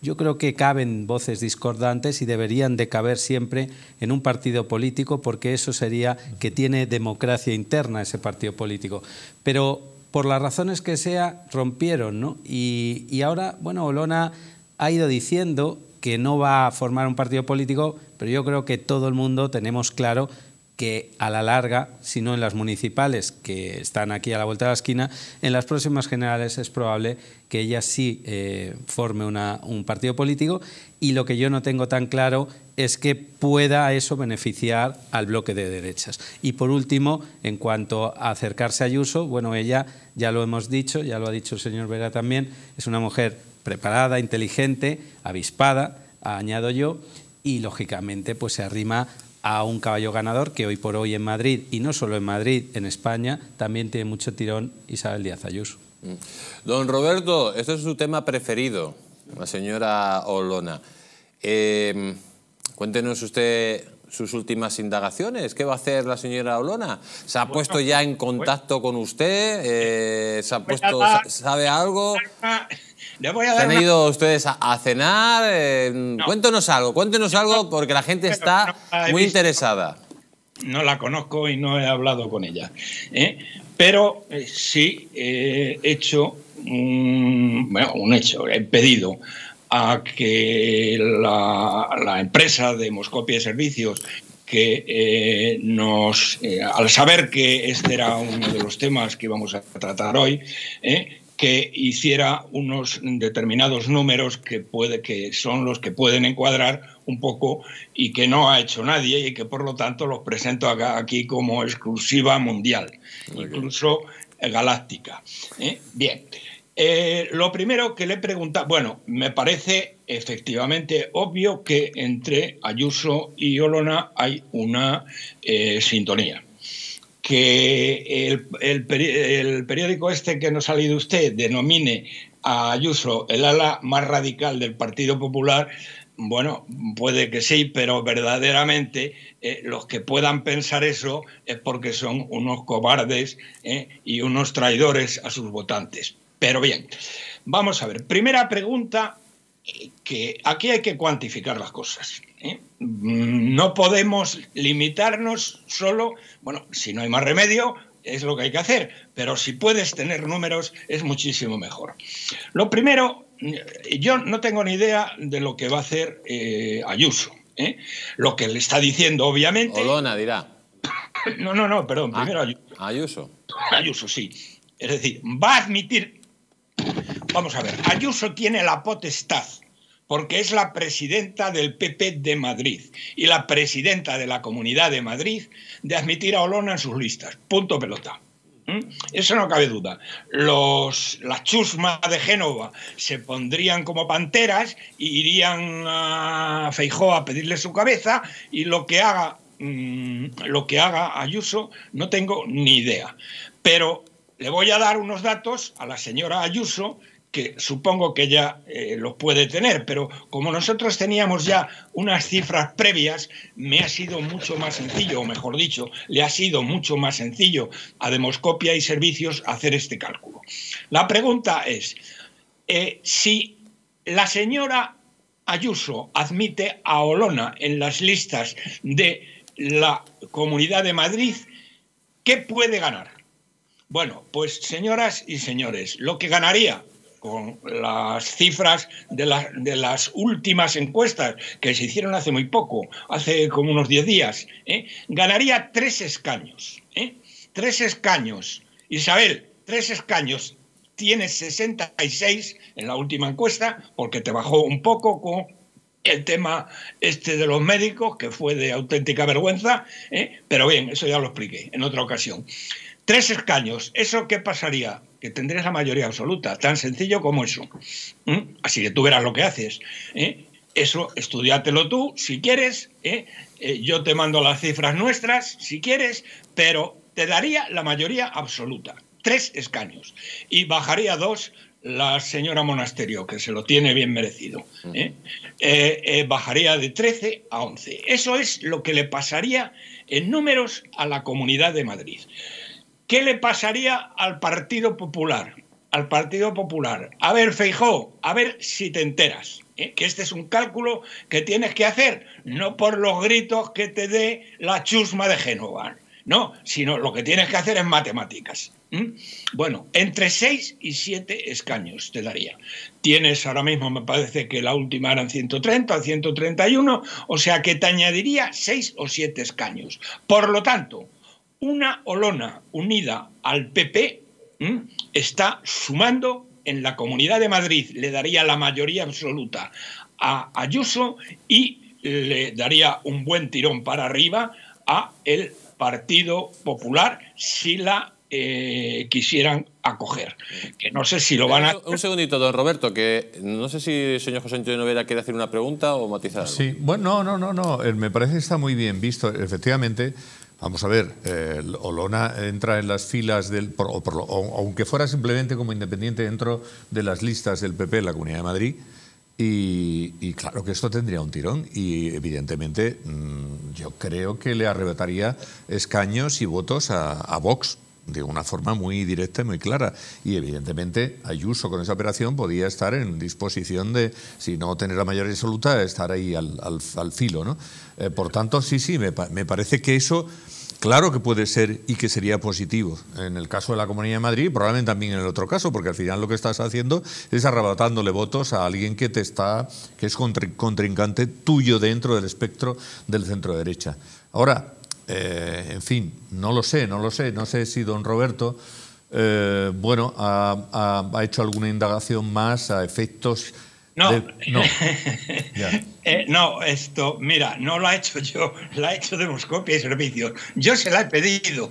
S2: yo creo que caben voces discordantes y deberían de caber siempre en un partido político porque eso sería que tiene democracia interna ese partido político. Pero por las razones que sea, rompieron, ¿no? Y, y ahora, bueno, Olona ha ido diciendo que no va a formar un partido político, pero yo creo que todo el mundo tenemos claro que a la larga, si no en las municipales que están aquí a la vuelta de la esquina, en las próximas generales es probable que ella sí eh, forme una, un partido político y lo que yo no tengo tan claro es que pueda eso beneficiar al bloque de derechas. Y por último, en cuanto a acercarse a Ayuso, bueno, ella, ya lo hemos dicho, ya lo ha dicho el señor Vera también, es una mujer preparada, inteligente, avispada, añado yo, y lógicamente pues se arrima a un caballo ganador que hoy por hoy en Madrid, y no solo en Madrid, en España, también tiene mucho tirón Isabel Díaz Ayuso.
S1: Don Roberto, este es su tema preferido, la señora Olona. Eh, cuéntenos usted sus últimas indagaciones. ¿Qué va a hacer la señora Olona? ¿Se ha puesto ya en contacto con usted? Eh, ¿Se ha puesto, ¿Sabe algo?
S4: Le voy a
S1: ¿Se
S4: dar
S1: han
S4: una-
S1: ido ustedes a, a cenar? Eh, Cuéntenos algo, cuéntenos algo porque la gente está
S4: la
S1: muy
S4: visto.
S1: interesada.
S4: no la conozco y no he hablado con ella. ¿eh? Pero eh, sí he hecho un, bueno, un hecho, he pedido a que la, la empresa de Moscopia Servicios que eh, nos, eh, al saber que este era uno de los temas que íbamos a tratar hoy, eh, que hiciera unos determinados números que, puede, que son los que pueden encuadrar un poco y que no ha hecho nadie y que por lo tanto los presento acá, aquí como exclusiva mundial, incluso eh, galáctica. ¿eh? Bien. Eh, lo primero que le he preguntado, bueno, me parece efectivamente obvio que entre Ayuso y Olona hay una eh, sintonía que el, el peri- el periódico este que nos ha leído usted denomine a Ayuso el ala más radical del Partido Popular, bueno, puede que sí, pero verdaderamente eh, los que puedan pensar eso es porque son unos cobardes eh, y unos traidores a sus votantes. Pero bien, vamos a ver. Primera pregunta, eh, que aquí hay que cuantificar las cosas. ¿Eh? No podemos limitarnos solo, bueno, si no hay más remedio, es lo que hay que hacer, pero si puedes tener números es muchísimo mejor. Lo primero, yo no tengo ni idea de lo que va a hacer eh, Ayuso. ¿eh? Lo que le está diciendo, obviamente.
S1: Olona dirá.
S4: No, no, no, perdón, primero Ayuso.
S1: Ayuso.
S4: Ayuso, sí. Es decir, va a admitir. Vamos a ver, Ayuso tiene la potestad, porque es la presidenta del PP de Madrid y la presidenta de la Comunidad de Madrid, de admitir a Olona en sus listas. Punto pelota. ¿Mm? Eso no cabe duda. Los, las chusmas de Génova se pondrían como panteras y irían a Feijó a pedirle su cabeza y lo que haga, mm, lo que haga Ayuso no tengo ni idea. Pero le voy a dar unos datos a la señora Ayuso que supongo que ya eh, los puede tener, pero como nosotros teníamos ya unas cifras previas, me ha sido mucho más sencillo, o mejor dicho, le ha sido mucho más sencillo a Demoscopia y Servicios hacer este cálculo. La pregunta es, eh, si la señora Ayuso admite a Olona en las listas de la Comunidad de Madrid, ¿qué puede ganar? Bueno, pues señoras y señores, lo que ganaría con las cifras de, la- de las últimas encuestas que se hicieron hace muy poco, hace como unos 10 días, ¿eh? ganaría tres escaños. ¿eh? Tres escaños. Isabel, tres escaños. Tienes 66 en la última encuesta, porque te bajó un poco con el tema este de los médicos, que fue de auténtica vergüenza, ¿eh? pero bien, eso ya lo expliqué en otra ocasión. Tres escaños, ¿eso qué pasaría? Que tendrías la mayoría absoluta, tan sencillo como eso. ¿Mm? Así que tú verás lo que haces. ¿eh? Eso, estudiátelo tú, si quieres. ¿eh? Eh, yo te mando las cifras nuestras, si quieres, pero te daría la mayoría absoluta. Tres escaños. Y bajaría dos la señora Monasterio, que se lo tiene bien merecido. ¿eh? Eh, eh, bajaría de 13 a 11. Eso es lo que le pasaría en números a la Comunidad de Madrid. ¿Qué le pasaría al Partido Popular? Al Partido Popular. A ver, Feijó, a ver si te enteras. ¿eh? Que este es un cálculo que tienes que hacer, no por los gritos que te dé la chusma de Génova. No, sino lo que tienes que hacer es matemáticas. Bueno, entre 6 y 7 escaños te daría. Tienes ahora mismo, me parece que la última eran 130 o 131, o sea que te añadiría 6 o 7 escaños. Por lo tanto, una Olona unida al PP ¿m? está sumando en la Comunidad de Madrid, le daría la mayoría absoluta a Ayuso y le daría un buen tirón para arriba a el Partido Popular si la eh, quisieran acoger. Que no sé si lo van a...
S1: Un segundito, don Roberto, que no sé si el señor José Antonio Novera quiere hacer una pregunta o matizar algo.
S3: Sí, bueno, no, no, no, no. eh, Me parece que está muy bien visto. Efectivamente, vamos a ver, eh, Olona entra en las filas del. por- por aunque fuera simplemente como independiente dentro de las listas del PP en la Comunidad de Madrid. Y, y claro que esto tendría un tirón y evidentemente mm, yo creo que le arrebataría escaños y votos a, a Vox de una forma muy directa y muy clara. Y evidentemente Ayuso con esa operación podía estar en disposición de, si no tener la mayoría absoluta, estar ahí al, al- filo. ¿no? Eh, por tanto, sí, sí, me, me parece que eso, claro que puede ser y que sería positivo. En el caso de la Comunidad de Madrid, probablemente también en el otro caso, porque al final lo que estás haciendo es arrebatándole votos a alguien que te está, que es contri- contrincante tuyo dentro del espectro del centro derecha. Ahora, eh, en fin, no lo sé, no lo sé, no sé si don Roberto, eh, bueno, ha, ha- ha hecho alguna indagación más a efectos.
S4: No.
S3: de- no. Ya.
S4: Eh, no, esto, mira, no lo ha hecho yo, la ha hecho Demoscopia y Servicios. Yo se la he pedido,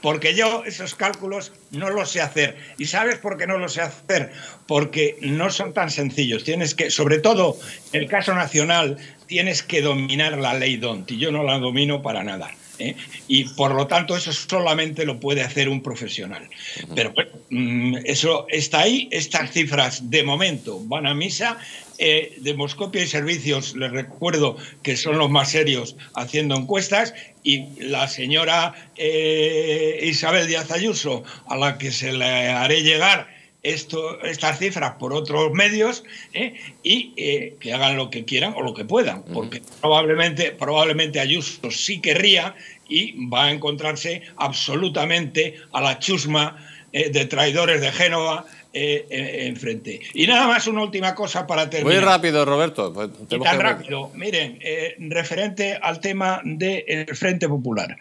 S4: Porque yo esos cálculos no los sé hacer. ¿Y sabes por qué no los sé hacer? Porque no son tan sencillos. Tienes que, sobre todo en el caso nacional, tienes que dominar la ley DONT, y yo no la domino para nada. ¿eh? Y por lo tanto, eso solamente lo puede hacer un profesional. Pero bueno, mm, eso está ahí, estas cifras de momento van a misa. Eh, Demoscopia y Servicios, les recuerdo que son los más serios haciendo encuestas, y la señora eh, Isabel Díaz Ayuso, a la que se le haré llegar esto, estas cifras por otros medios ¿eh? y eh, que hagan lo que quieran o lo que puedan, porque probablemente, probablemente Ayuso sí querría y va a encontrarse absolutamente a la chusma de traidores de Génova eh, eh, enfrente. Y nada más una última cosa para terminar.
S1: Muy rápido, Roberto. pues,
S4: Y tan
S1: que-
S4: rápido, miren, eh, referente al tema del Frente Popular,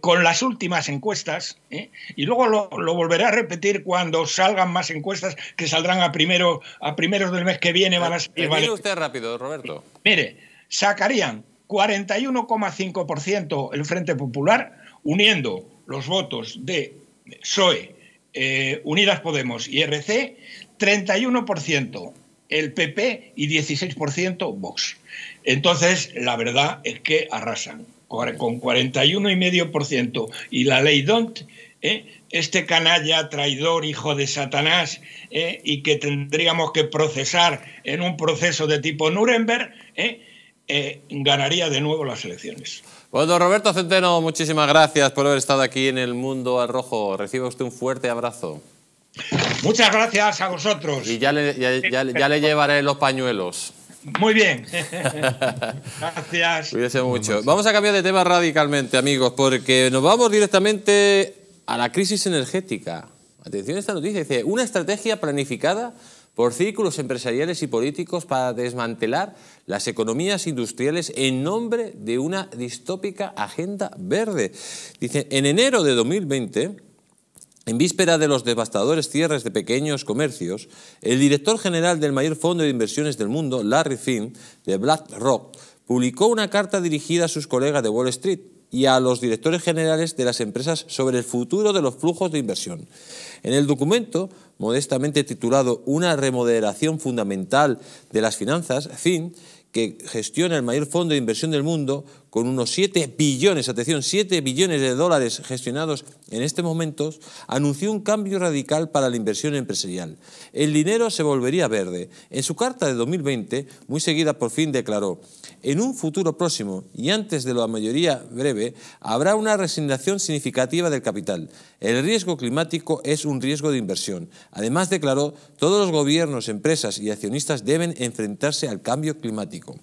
S4: con las últimas encuestas, y luego lo, lo volveré a repetir cuando salgan más encuestas que saldrán a, primero, a primeros del mes que viene, van a salir varias.
S1: usted rápido, Roberto.
S4: Mire, sacarían 41,5% el Frente Popular, uniendo los votos de PSOE, eh, Unidas Podemos y RC, 31% el PP y 16% Vox. Entonces, la verdad es que arrasan. Con 41,5% y la ley DONT, ¿eh? este canalla, traidor, hijo de Satanás, ¿eh? y que tendríamos que procesar en un proceso de tipo Nuremberg, ganaría de nuevo las elecciones.
S1: Bueno, don Roberto Centeno, muchísimas gracias por haber estado aquí en el Mundo al Rojo. Reciba usted un fuerte abrazo.
S4: Muchas gracias a vosotros.
S1: Y ya le, ya, ya- ya le llevaré los pañuelos.
S4: Muy bien. Gracias.
S1: Cuídese mucho. Vamos a cambiar de tema radicalmente, amigos, porque nos vamos directamente a la crisis energética. Atención a esta noticia. Dice, una estrategia planificada por círculos empresariales y políticos para desmantelar las economías industriales en nombre de una distópica agenda verde. Dice, en enero de 2020... En víspera de los devastadores cierres de pequeños comercios, el director general del mayor fondo de inversiones del mundo, Larry Finn, de BlackRock, publicó una carta dirigida a sus colegas de Wall Street y a los directores generales de las empresas sobre el futuro de los flujos de inversión. En el documento, modestamente titulado Una remodelación fundamental de las finanzas, Finn que gestiona el mayor fondo de inversión del mundo, con unos 7 billones, atención, 7 billones de dólares gestionados en este momento, anunció un cambio radical para la inversión empresarial. El dinero se volvería verde. En su carta de 2020, muy seguida por fin, declaró, en un futuro próximo y antes de la mayoría breve, habrá una resignación significativa del capital. El riesgo climático es un riesgo de inversión. Además, declaró, todos los gobiernos, empresas y accionistas deben enfrentarse al cambio climático.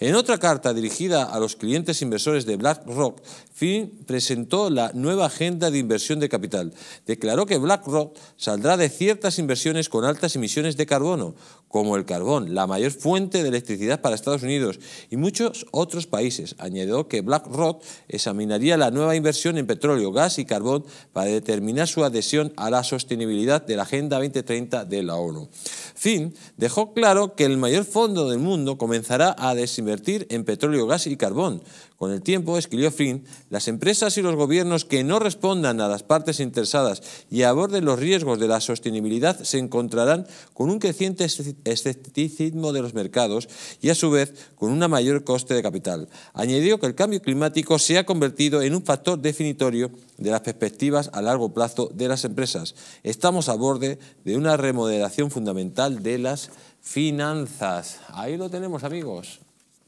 S1: En otra carta dirigida a los clientes inversores de BlackRock, Flynn presentó la nueva agenda de inversión de capital. Declaró que BlackRock saldrá de ciertas inversiones con altas emisiones de carbono, como el carbón, la mayor fuente de electricidad para Estados Unidos y muchos otros países. Añadió que BlackRock examinaría la nueva inversión en petróleo, gas y carbón para determinar su adhesión a la sostenibilidad de la Agenda 2030 de la ONU. Finn dejó claro que el mayor fondo del mundo comenzará a desinvertir en petróleo, gas y carbón. Con el tiempo, escribió Flynn, las empresas y los gobiernos que no respondan a las partes interesadas y aborden los riesgos de la sostenibilidad se encontrarán con un creciente escepticismo de los mercados y, a su vez, con un mayor coste de capital. Añadió que el cambio climático se ha convertido en un factor definitorio de las perspectivas a largo plazo de las empresas. Estamos a borde de una remodelación fundamental de las finanzas. Ahí lo tenemos, amigos.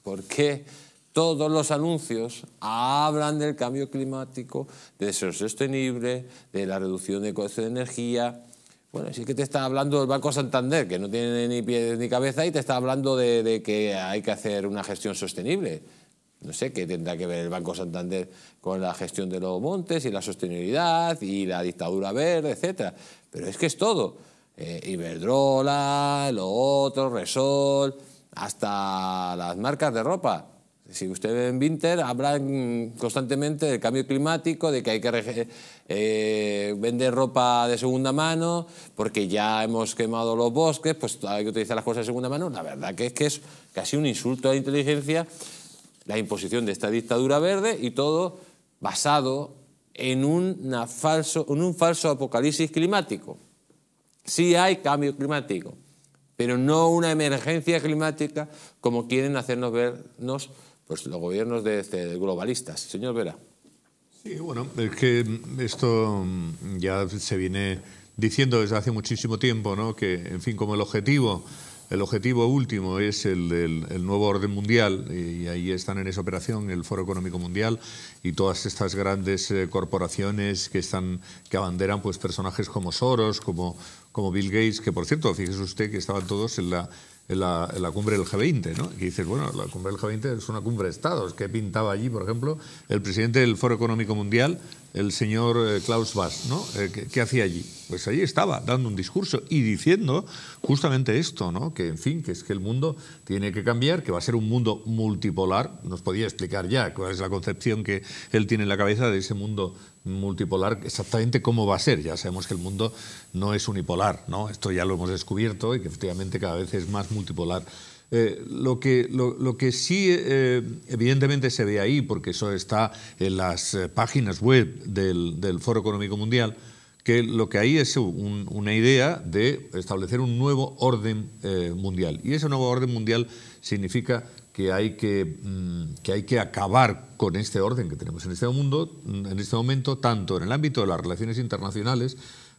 S1: ¿Por qué? Todos los anuncios hablan del cambio climático, de ser sostenible, de la reducción de coste de energía. Bueno, sí que te está hablando del Banco Santander, que no tiene ni pies ni cabeza, y te está hablando de, que hay que hacer una gestión sostenible. No sé qué tendrá que ver el Banco Santander con la gestión de los montes y la sostenibilidad y la dictadura verde, etcétera. Pero es que es todo. Eh, Iberdrola, lo otro, Resol, hasta las marcas de ropa. Si usted ve en Winter, hablan constantemente del cambio climático, de que hay que eh, vender ropa de segunda mano, porque ya hemos quemado los bosques, pues hay que utilizar las cosas de segunda mano. La verdad que es que es casi un insulto a la inteligencia la imposición de esta dictadura verde y todo basado en, una falso, en un falso apocalipsis climático. Sí hay cambio climático, pero no una emergencia climática como quieren hacernos vernos pues los gobiernos de, este, globalistas. Señor Vera.
S3: Sí, bueno, es que esto ya se viene diciendo desde hace muchísimo tiempo, ¿no? que, en fin, como el objetivo, el objetivo último es el, el, nuevo orden mundial, y ahí están en esa operación el Foro Económico Mundial y todas estas grandes eh, corporaciones que, están, que abanderan pues, personajes como Soros, como, como Bill Gates, que por cierto, fíjese usted que estaban todos en la en la, la, cumbre del G20, ¿no? Y dices, bueno, la cumbre del G20 es una cumbre de estados. ¿Qué pintaba allí, por ejemplo, el presidente del Foro Económico Mundial, el señor eh, Klaus Bass, ¿no? Eh, ¿qué, hacía allí? Pues allí estaba, dando un discurso y diciendo justamente esto, ¿no? Que, en fin, que es que el mundo tiene que cambiar, que va a ser un mundo multipolar. Nos podía explicar ya cuál es la concepción que él tiene en la cabeza de ese mundo multipolar, exactamente cómo va a ser. Ya sabemos que el mundo no es unipolar, ¿no? Esto ya lo hemos descubierto y que efectivamente cada vez es más multipolar. Eh, lo, que, lo, que sí eh, evidentemente se ve ahí, porque eso está en las eh, páginas web del, Foro Económico Mundial, que lo que hay es una idea de establecer un nuevo orden mundial. Y ese nuevo orden mundial significa que hay que, mm, que hay que acabar con este orden que tenemos en este mundo, en este momento, tanto en el ámbito de las relaciones internacionales,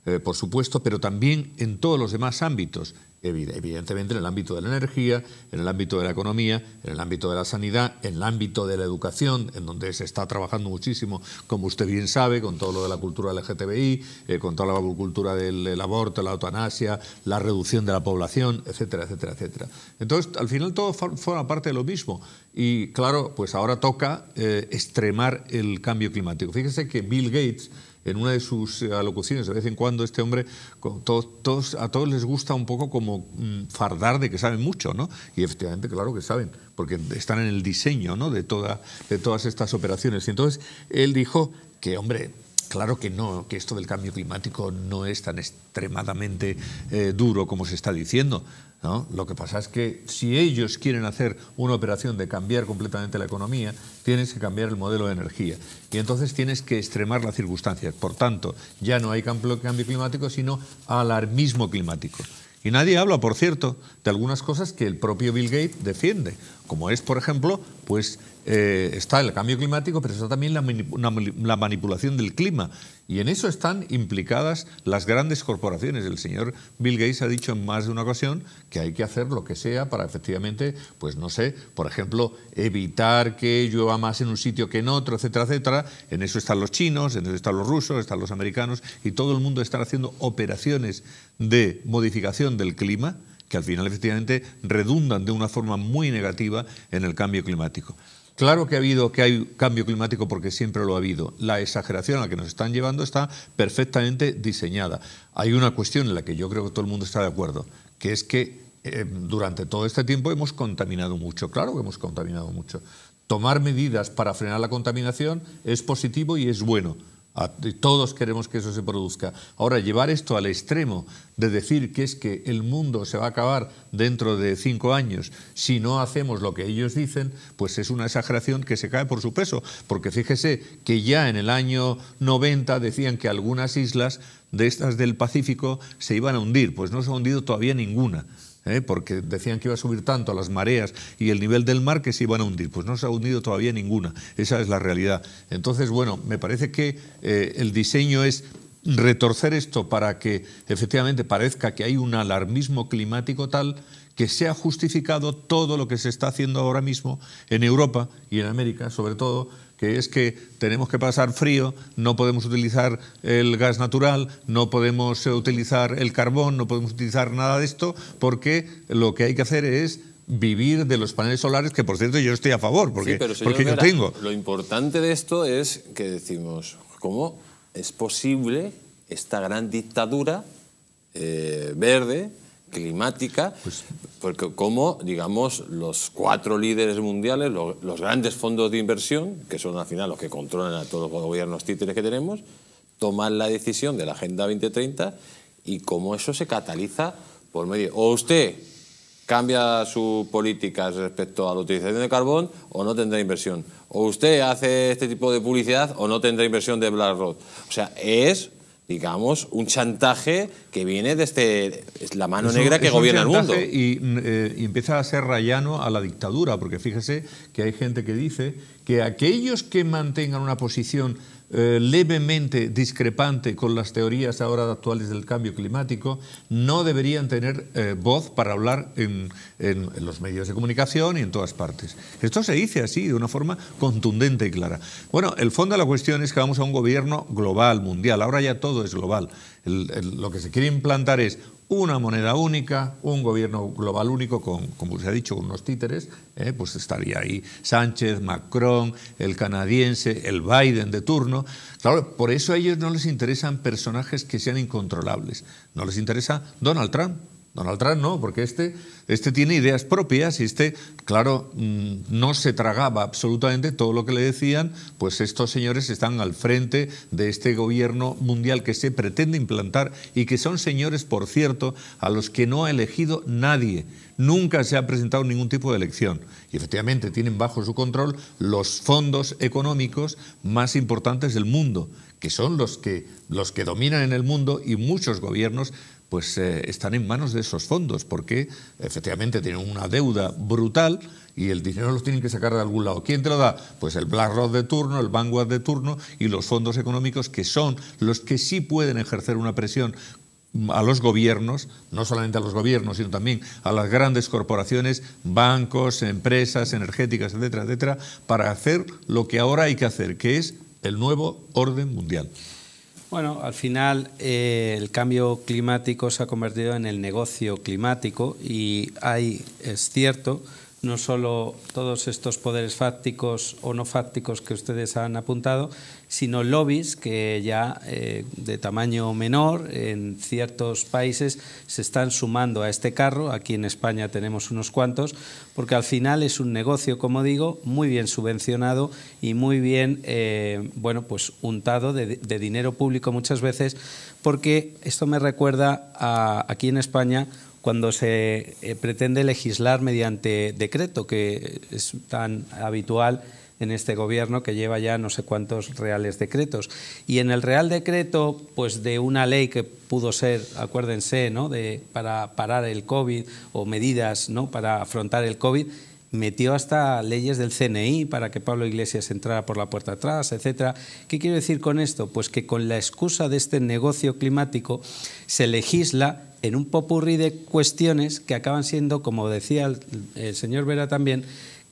S3: eh, por supuesto, pero también en todos los demás ámbitos, evidentemente en el ámbito de la energía, en el ámbito de la economía, en el ámbito de la sanidad, en el ámbito de la educación, en donde se está trabajando muchísimo, como usted bien sabe, con todo lo de la cultura LGTBI, eh, con toda la cultura del, aborto, la eutanasia, la reducción de la población, etcétera, etcétera, etcétera. Entonces, al final todo forma parte de lo mismo. Y claro, pues ahora toca eh, extremar el cambio climático. Fíjese que Bill Gates en una de sus eh, alocuciones, de vez en cuando este hombre, a todos les gusta un poco como mm, fardar de que saben mucho, ¿no? Y efectivamente, claro que saben, porque están en el diseño ¿no? de todas estas operaciones. Y entonces él dijo que, hombre, Claro que no, que esto del cambio climático no es tan extremadamente eh, duro como se está diciendo. Lo que pasa es que si ellos quieren hacer una operación de cambiar completamente la economía, tienes que cambiar el modelo de energía. Y entonces tienes que extremar las circunstancias. Por tanto, ya no hay cambio climático, sino alarmismo climático. Y nadie habla, por cierto, de algunas cosas que el propio Bill Gates defiende, como es, por ejemplo, pues eh, está el cambio climático, pero está también la, la, manipulación del clima. Y en eso están implicadas las grandes corporaciones. El señor Bill Gates ha dicho en más de una ocasión que hay que hacer lo que sea para efectivamente, pues no sé, por ejemplo, evitar que llueva más en un sitio que en otro, etcétera, etcétera. En eso están los chinos, en eso están los rusos, están los americanos y todo el mundo está haciendo operaciones de modificación del clima que al final efectivamente redundan de una forma muy negativa en el cambio climático. Claro que ha habido que hay cambio climático porque siempre lo ha habido. La exageración a la que nos están llevando está perfectamente diseñada. Hay una cuestión en la que yo creo que todo el mundo está de acuerdo, que es que eh, durante todo este tiempo hemos contaminado mucho. Claro que hemos contaminado mucho. Tomar medidas para frenar la contaminación es positivo y es bueno. Todos queremos que eso se produzca. Ahora, llevar esto al extremo de decir que es que el mundo se va a acabar dentro de cinco años si no hacemos lo que ellos dicen, pues es una exageración que se cae por su peso. Porque fíjese que ya en el año 90 decían que algunas islas de estas del Pacífico se iban a hundir. Pues no se ha hundido todavía ninguna. ¿Eh? porque decían que iba a subir tanto las mareas y el nivel del mar que se iban a hundir. Pues no se ha hundido todavía ninguna, esa es la realidad. Entonces, bueno, me parece que eh, el diseño es retorcer esto para que efectivamente parezca que hay un alarmismo climático tal que sea justificado todo lo que se está haciendo ahora mismo en Europa y en América, sobre todo, que es que tenemos que pasar frío, no podemos utilizar el gas natural, no podemos eh, utilizar el carbón, no podemos utilizar nada de esto, porque lo que hay que hacer es vivir de los paneles solares, que por cierto yo estoy a favor, porque,
S1: Sí, pero
S3: yo tengo.
S1: Lo importante de esto es que decimos, ¿cómo es posible esta gran dictadura eh, verde, climática?
S3: Pues
S1: porque como, digamos, los cuatro líderes mundiales, lo- los grandes fondos de inversión, que son al final los que controlan a todos los gobiernos títeres que tenemos, toman la decisión de la Agenda 2030 y cómo eso se cataliza por medio... O usted cambia su política respecto a la utilización de carbón o no tendrá inversión. O usted hace este tipo de publicidad o no tendrá inversión de BlackRock. O sea, es, digamos, un chantaje que viene desde es la mano negra que gobierna el mundo.
S3: Y, eh, y empieza a ser rayano a la dictadura, porque fíjese que hay gente que dice que aquellos que mantengan una posición eh, levemente discrepante con las teorías ahora actuales del cambio climático no deberían tener eh, voz para hablar en, en- en los medios de comunicación y en todas partes. Esto se dice así, de una forma contundente y clara. Bueno, el fondo de la cuestión es que vamos a un gobierno global, mundial. Ahora ya todo es global. El- el- lo que se quiere implantar es una moneda única, un gobierno global único con, como se ha dicho, unos títeres, ¿eh? pues estaría ahí Sánchez, Macron, el canadiense, el Biden de turno. Claro, por eso a ellos no les interesan personajes que sean incontrolables. No les interesa Donald Trump. Donald Trump no, porque este, este tiene ideas propias y este, claro, mm, no se tragaba absolutamente todo lo que le decían, pues estos señores están al frente de este gobierno mundial que se pretende implantar y que son señores, por cierto, a los que no ha elegido nadie. Nunca se ha presentado ningún tipo de elección. Y efectivamente tienen bajo su control los fondos económicos más importantes del mundo, que son los que, los que dominan en el mundo y muchos gobiernos pues eh, están en manos de esos fondos, porque efectivamente tienen una deuda brutal y el dinero lo tienen que sacar de algún lado. ¿Quién te lo da? Pues el BlackRock de turno, el Vanguard de turno y los fondos económicos que son los que sí pueden ejercer una presión a los gobiernos, no solamente a los gobiernos, sino también a las grandes corporaciones, bancos, empresas energéticas, etcétera, etcétera, para hacer lo que ahora hay que hacer, que es el nuevo orden mundial.
S2: Bueno, al final eh, el cambio climático se ha convertido en el negocio climático y hay, es cierto, no solo todos estos poderes fácticos o no fácticos que ustedes han apuntado, sino lobbies que ya eh, de tamaño menor en ciertos países se están sumando a este carro. Aquí en España tenemos unos cuantos, porque al final es un negocio, como digo, muy bien subvencionado y muy bien, eh, bueno, pues untado de, de dinero público muchas veces, porque esto me recuerda a, aquí en España cuando se eh, pretende legislar mediante decreto, que es tan habitual en este gobierno que lleva ya no sé cuántos reales decretos. Y en el real decreto, pues de una ley que pudo ser, acuérdense, ¿no? de, para parar el COVID o medidas ¿no? para afrontar el COVID, metió hasta leyes del CNI para que Pablo Iglesias entrara por la puerta atrás, etcétera. ¿Qué quiero decir con esto? Pues que con la excusa de este negocio climático se legisla en un popurrí de cuestiones que acaban siendo, como decía el, señor Vera también,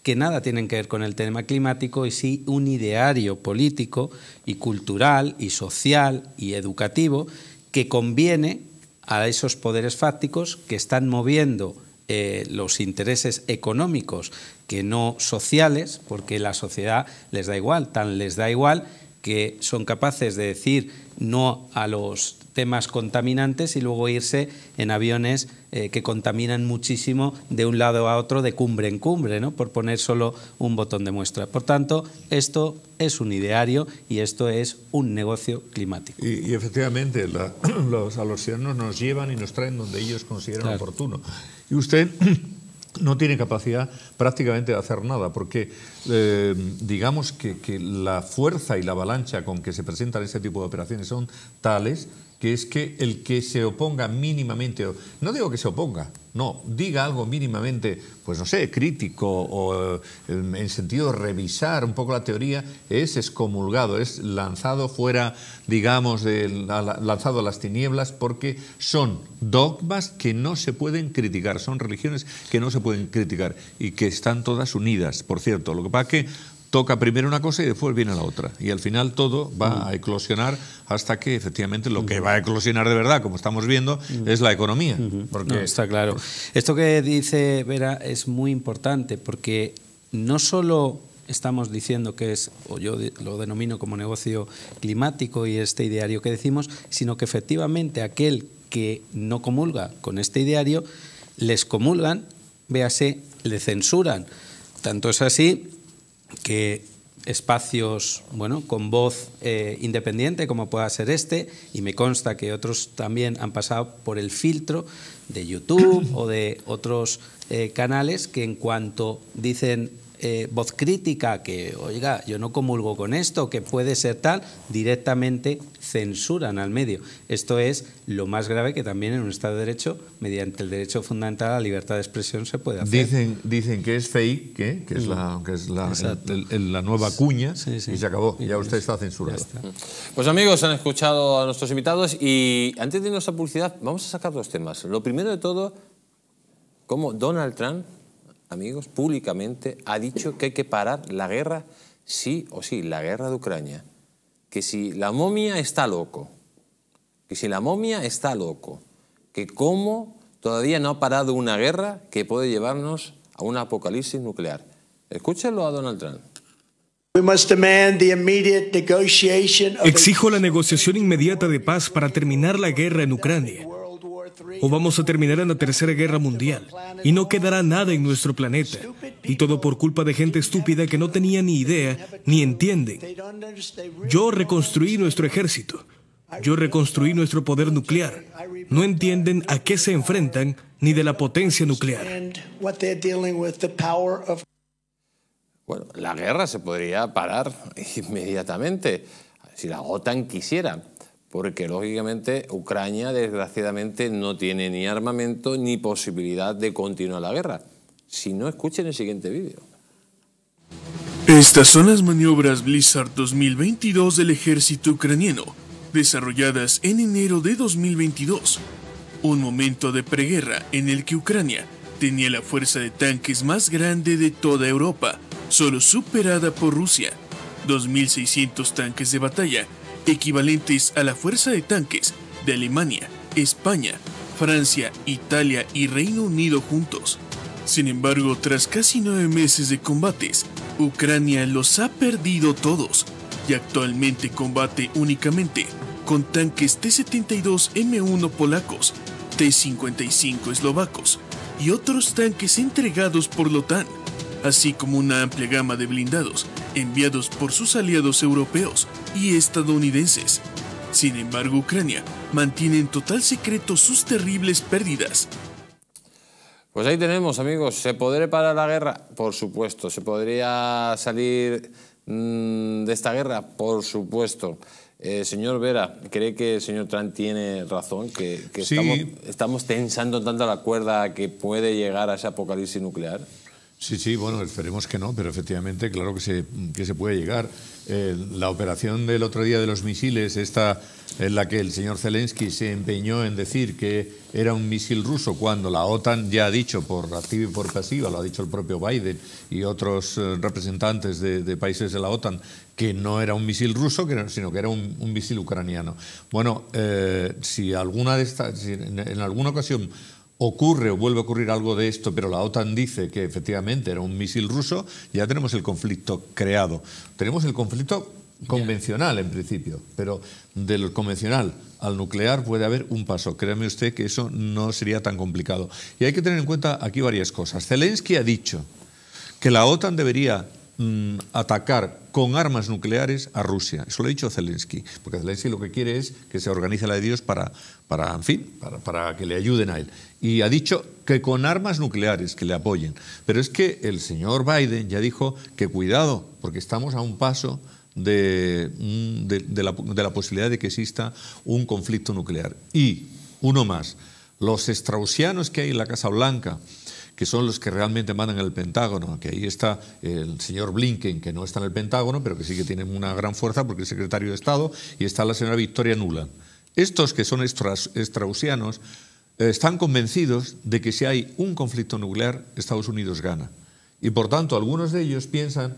S2: que nada tienen que ver con el tema climático y sí un ideario político y cultural y social y educativo que conviene a esos poderes fácticos que están moviendo eh, los intereses económicos que no sociales, porque la sociedad les da igual, tan les da igual que son capaces de decir no a los temas contaminantes y luego irse en aviones eh, que contaminan muchísimo de un lado a otro, de cumbre en cumbre, ¿no? por poner solo un botón de muestra. Por tanto, esto es un ideario y esto es un negocio climático.
S3: Y, y efectivamente, la, los, a los ciudadanos nos llevan y nos traen donde ellos consideran
S2: Claro.
S3: oportuno. Y usted no tiene capacidad prácticamente de hacer nada, porque eh, digamos que, que la fuerza y la avalancha con que se presentan ese tipo de operaciones son tales que es que el que se oponga mínimamente, no digo que se oponga, no, diga algo mínimamente, pues no sé, crítico o eh, en en sentido de revisar un poco la teoría, es excomulgado, es lanzado fuera, digamos, de, la- la- lanzado a las tinieblas porque son dogmas que no se pueden criticar, son religiones que no se pueden criticar y que están todas unidas, por cierto. Lo que pasa que toca primero una cosa y después viene la otra. Y al final todo va a eclosionar hasta que efectivamente lo que va a eclosionar de verdad, como estamos viendo, es la economía. Porque
S2: No, está claro. Esto que dice Vera es muy importante porque no solo estamos diciendo que es, o yo lo denomino como negocio climático y este ideario que decimos, sino que efectivamente aquel que no comulga con este ideario, les comulgan, véase, le censuran. Tanto es así que espacios bueno, con voz eh, independiente como pueda ser este, y me consta que otros también han pasado por el filtro de YouTube o de otros eh, canales que en cuanto dicen eh, voz crítica, que oiga, yo no comulgo con esto, que puede ser tal, directamente censuran al medio. Esto es lo más grave que también en un Estado de Derecho, mediante el derecho fundamental a la libertad de expresión, se puede hacer.
S3: Dicen, dicen que es fake, ¿eh? que es la, que es la,
S2: Exacto.
S3: el- el- la nueva cuña, y se acabó. Ya usted está censurado.
S1: Pues amigos, han escuchado a nuestros invitados y antes de irnos a publicidad vamos a sacar dos temas. Lo primero de todo, cómo Donald Trump, amigos, públicamente ha dicho que hay que parar la guerra, sí o sí, la guerra de Ucrania. Que si la momia está loco, que si la momia está loco, que cómo todavía no ha parado una guerra que puede llevarnos a un apocalipsis nuclear. Escúchenlo a Donald Trump.
S13: We must demand the immediate negotiation of a
S14: Exijo la negociación inmediata de paz para terminar la guerra en Ucrania. O vamos a terminar en la Tercera Guerra Mundial y no quedará nada en nuestro planeta. Y todo por culpa de gente estúpida que no tenía ni idea ni entienden. Yo reconstruí nuestro ejército. Yo reconstruí nuestro poder nuclear. No entienden a qué se enfrentan ni de la potencia nuclear.
S1: Bueno, la guerra se podría parar inmediatamente si la OTAN quisiera, porque lógicamente Ucrania desgraciadamente no tiene ni armamento ni posibilidad de continuar la guerra. Si no, escuchen el siguiente vídeo.
S15: Estas son las maniobras Blizzard 2022 del ejército ucraniano, desarrolladas en enero de 2022. Un momento de preguerra en el que Ucrania tenía la fuerza de tanques más grande de toda Europa, solo superada por Rusia. 2.600 tanques de batalla, equivalentes a la fuerza de tanques de Alemania, España, Francia, Italia y Reino Unido juntos. Sin embargo, tras casi nueve meses de combates, Ucrania los ha perdido todos y actualmente combate únicamente con tanques T-72 M1 polacos, T-55 eslovacos y otros tanques entregados por la OTAN, así como una amplia gama de blindados enviados por sus aliados europeos y estadounidenses. Sin embargo, Ucrania mantiene en total secreto sus terribles pérdidas.
S1: Pues ahí tenemos, amigos. ¿Se podría parar la guerra? Por supuesto. ¿Se podría salir mm, de esta guerra? Por supuesto. Eh, señor Vera, ¿cree que el señor Trump tiene razón? ¿Que, que
S3: Sí.
S1: estamos, estamos tensando tanto la cuerda que puede llegar a ese apocalipsis nuclear?
S3: Sí, sí, bueno, esperemos que no, pero efectivamente, claro que se, que se puede llegar. Eh, la operación del otro día de los misiles, esta en la que el señor Zelensky se empeñó en decir que era un misil ruso, cuando la OTAN ya ha dicho por activa y por pasiva, lo ha dicho el propio Biden y otros eh, representantes de, países de la OTAN, que no era un misil ruso, sino que era un, misil ucraniano. Bueno, eh, si alguna de estas, en alguna ocasión ocurre o vuelve a ocurrir algo de esto, pero la OTAN dice que efectivamente era un misil ruso, ya tenemos el conflicto creado. Tenemos el conflicto convencional en principio, pero del convencional al nuclear puede haber un paso. Créame usted que eso no sería tan complicado. Y hay que tener en cuenta aquí varias cosas. Zelensky ha dicho que la OTAN debería mm, atacar con armas nucleares a Rusia. Eso lo ha dicho Zelensky, porque Zelensky lo que quiere es que se organice la de Dios para, para en fin, para, para que le ayuden a él. Y ha dicho que con armas nucleares, que le apoyen. Pero es que el señor Biden ya dijo que cuidado, porque estamos a un paso de, mm, de- la, de la posibilidad de que exista un conflicto nuclear. Y uno más, los straussianos que hay en la Casa Blanca, que son los que realmente mandan el Pentágono, que ahí está el señor Blinken, que no está en el Pentágono, pero que sí que tiene una gran fuerza porque es secretario de Estado, y está la señora Victoria Nuland. Estos que son straussianos eh, están convencidos de que si hay un conflicto nuclear, Estados Unidos gana. Y por tanto, algunos de ellos piensan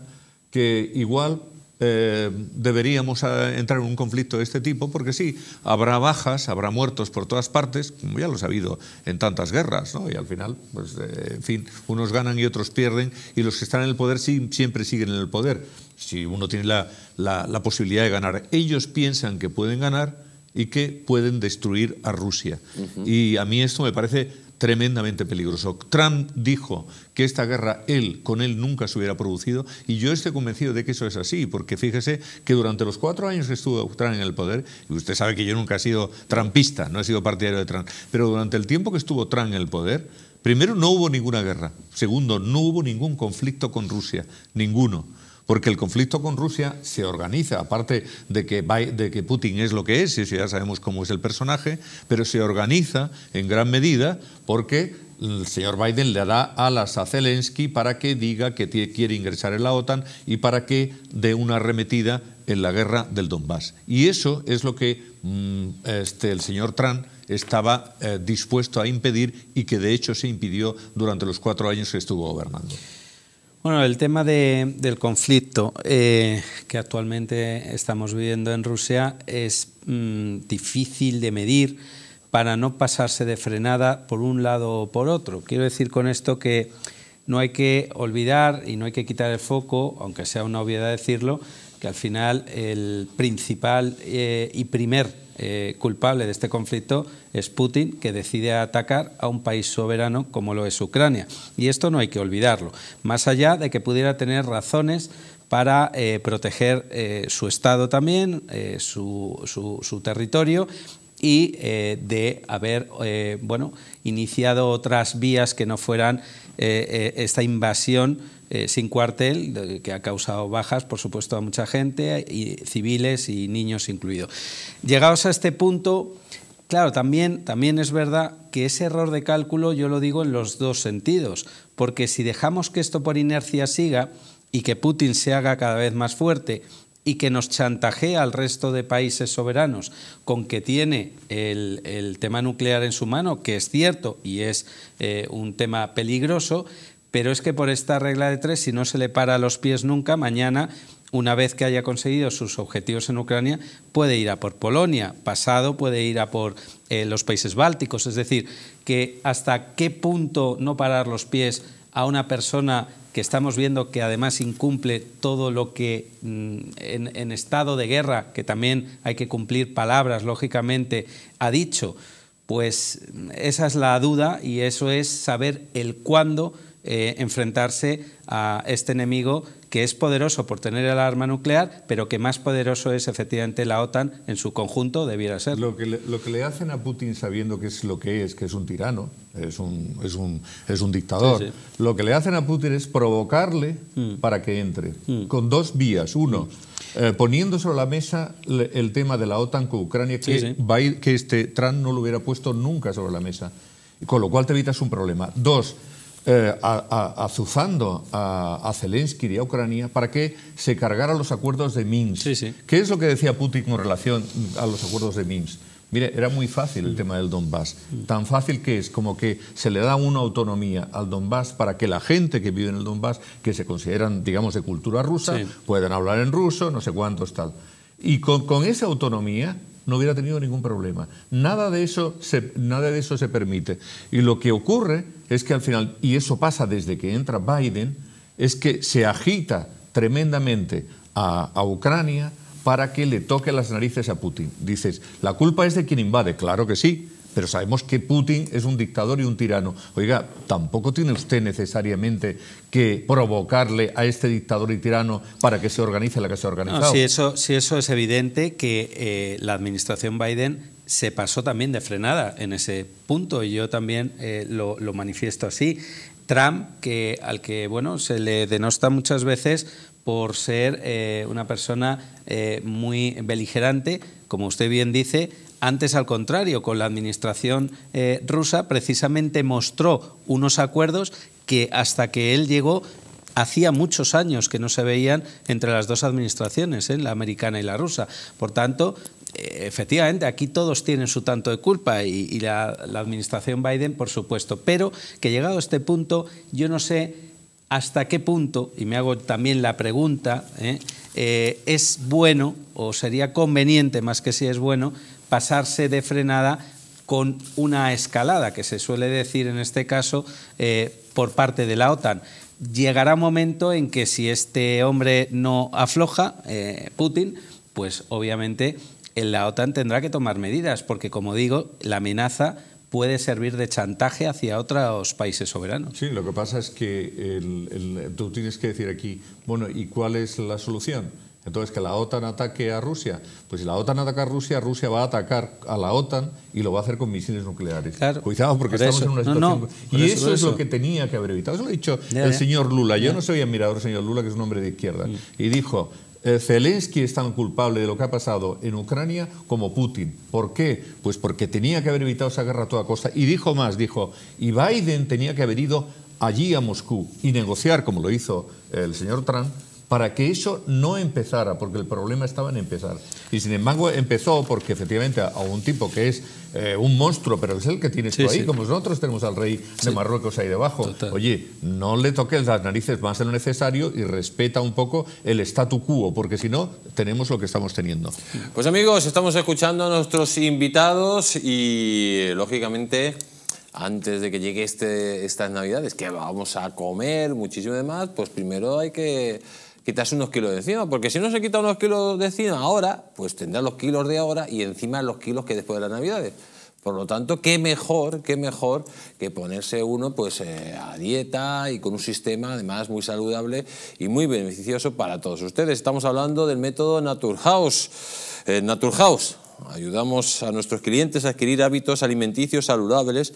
S3: que igual eh, deberíamos eh, entrar en un conflicto de este tipo, porque sí, habrá bajas, habrá muertos por todas partes, como ya lo ha habido en tantas guerras, ¿no? y al final, pues, eh, en fin, unos ganan y otros pierden, y los que están en el poder sí- siempre siguen en el poder. Si uno tiene la, la- la posibilidad de ganar, ellos piensan que pueden ganar y que pueden destruir a Rusia. Y a mí esto me parece tremendamente peligroso. Trump dijo que esta guerra él con él nunca se hubiera producido y yo estoy convencido de que eso es así, porque fíjese que durante los cuatro años que estuvo Trump en el poder, y usted sabe que yo nunca he sido trumpista, no he sido partidario de Trump, pero durante el tiempo que estuvo Trump en el poder, primero no hubo ninguna guerra, segundo no hubo ningún conflicto con Rusia, ninguno. Porque el conflicto con Rusia se organiza, aparte de que, de que Putin es lo que es, y eso ya sabemos cómo es el personaje, pero se organiza en gran medida porque el señor Biden le da alas a Zelensky para que diga que quiere ingresar en la OTAN y para que dé una arremetida en la guerra del Donbass. Y eso es lo que mm, este, el señor Trump estaba eh, dispuesto a impedir y que de hecho se impidió durante los cuatro años que estuvo gobernando.
S2: Bueno, el tema de- del conflicto eh, que actualmente estamos viviendo en Rusia es mm, difícil de medir para no pasarse de frenada por un lado o por otro. Quiero decir con esto que no hay que olvidar y no hay que quitar el foco, aunque sea una obviedad decirlo, que al final el principal eh, y primer eh, culpable de este conflicto es Putin, que decide atacar a un país soberano como lo es Ucrania. Y esto no hay que olvidarlo, más allá de que pudiera tener razones para eh, proteger eh, su Estado también, su, su- territorio y de haber bueno, iniciado otras vías que no fueran esta invasión eh, sin cuartel, que ha causado bajas, por supuesto, a mucha gente, y civiles y niños incluidos. Llegados a este punto, claro, también, también es verdad que ese error de cálculo yo lo digo en los dos sentidos, porque si dejamos que esto por inercia siga y que Putin se haga cada vez más fuerte y que nos chantajea al resto de países soberanos con que tiene el, el tema nuclear en su mano, que es cierto y es eh, un tema peligroso, pero es que por esta regla de tres, si no se le para los pies nunca, mañana, una vez que haya conseguido sus objetivos en Ucrania, puede ir a por Polonia, pasado puede ir a por eh, los países bálticos. Es decir, que hasta qué punto no parar los pies a una persona que estamos viendo que además incumple todo lo que mm, en, en estado de guerra, que también hay que cumplir palabras, lógicamente, ha dicho, pues esa es la duda y eso es saber el cuándo eh, enfrentarse a este enemigo que es poderoso por tener el arma nuclear, pero que más poderoso es efectivamente la OTAN en su conjunto, debiera ser.
S3: Lo que, le, lo que le hacen a Putin sabiendo que es lo que es, que es un tirano, es un, es un, es un dictador,
S2: Sí, sí.
S3: lo que le hacen a Putin es provocarle para que entre, con dos vías. Uno, eh, poniendo sobre la mesa le- el tema de la OTAN con Ucrania, que,
S2: Sí, sí.
S3: va a ir- que este Trump no lo hubiera puesto nunca sobre la mesa, con lo cual te evitas un problema. Dos, eh, a- a- azuzando a, a Zelensky y a Ucrania para que se cargara los acuerdos de Minsk. ¿Qué es lo que decía Putin con relación a los acuerdos de Minsk? Mire, era muy fácil el tema del Donbass. Tan fácil que es como que se le da una autonomía al Donbass para que la gente que vive en el Donbass, que se consideran, digamos, de cultura rusa,
S2: Sí.
S3: puedan hablar en ruso, no sé cuántos tal. Y con, con esa autonomía no hubiera tenido ningún problema. Nada de, eso se, nada de eso se permite. Y lo que ocurre es que al final, y eso pasa desde que entra Biden, es que se agita tremendamente a, a Ucrania para que le toque las narices a Putin. Dices, la culpa es de quien invade, claro que sí, pero sabemos que Putin es un dictador y un tirano. Oiga, tampoco tiene usted necesariamente que provocarle a este dictador y tirano para que se organice la que se ha
S2: No,
S3: organizado.
S2: si, eso, si eso es evidente que eh, la administración Biden se pasó también de frenada en ese punto y yo también eh, lo, lo manifiesto así. Trump, que, al que bueno, se le denosta muchas veces por ser eh, una persona eh, muy beligerante, como usted bien dice, antes al contrario, con la administración eh, rusa precisamente mostró unos acuerdos que hasta que él llegó hacía muchos años que no se veían entre las dos administraciones, ¿eh? la americana y la rusa. Por tanto, eh, efectivamente, aquí todos tienen su tanto de culpa y, la, administración Biden, por supuesto. Pero que llegado a este punto, yo no sé hasta qué punto, y me hago también la pregunta, es bueno o sería conveniente, más que si es bueno, pasarse de frenada con una escalada, que se suele decir en este caso, eh, por parte de la OTAN. Llegará un momento en que si este hombre no afloja, eh, Putin, pues obviamente en la OTAN tendrá que tomar medidas, porque como digo, la amenaza puede servir de chantaje hacia otros países soberanos.
S3: Sí, lo que pasa es que el- tú tienes que decir aquí, bueno, ¿y cuál es la solución? Entonces, que la OTAN ataque a Rusia. Pues si la OTAN ataca a Rusia, Rusia va a atacar a la OTAN y lo va a hacer con misiles nucleares. Cuidado, porque
S2: Por
S3: estamos
S2: eso.
S3: en una
S2: No,
S3: situación...
S2: no, por
S3: y
S2: eso,
S3: eso, es lo que tenía que haber evitado. Eso lo ha dicho
S2: Ya,
S3: el
S2: ya.
S3: señor Lula. Yo
S2: Ya.
S3: no soy admirador del señor Lula, que es un hombre de izquierda.
S2: Mm.
S3: Y dijo, eh, Zelensky es tan culpable de lo que ha pasado en Ucrania como Putin. ¿Por qué? Pues porque tenía que haber evitado esa guerra a toda costa. Y dijo más, dijo, y Biden tenía que haber ido allí a Moscú y negociar, como lo hizo el señor Trump, para que eso no empezara, porque el problema estaba en empezar. Y sin embargo empezó porque efectivamente a un tipo que es eh, un monstruo, pero es el que tienes
S2: Sí,
S3: tú ahí,
S2: sí.
S3: como nosotros tenemos al rey de Marruecos ahí debajo. Oye, no le toques las narices más de lo necesario y respeta un poco el statu quo, porque si no, tenemos lo que estamos teniendo.
S1: Pues amigos, estamos escuchando a nuestros invitados y lógicamente antes de que llegue este, estas navidades, que vamos a comer muchísimo de más, pues primero hay que quitarse unos kilos de encima, porque si no se quita unos kilos de encima ahora, pues tendrá los kilos de ahora y encima los kilos que después de las navidades. Por lo tanto, qué mejor, qué mejor que ponerse uno pues eh, a dieta y con un sistema además muy saludable y muy beneficioso para todos ustedes. Estamos hablando del método Naturhaus. Eh, Naturhaus. Ayudamos a nuestros clientes a adquirir hábitos alimenticios saludables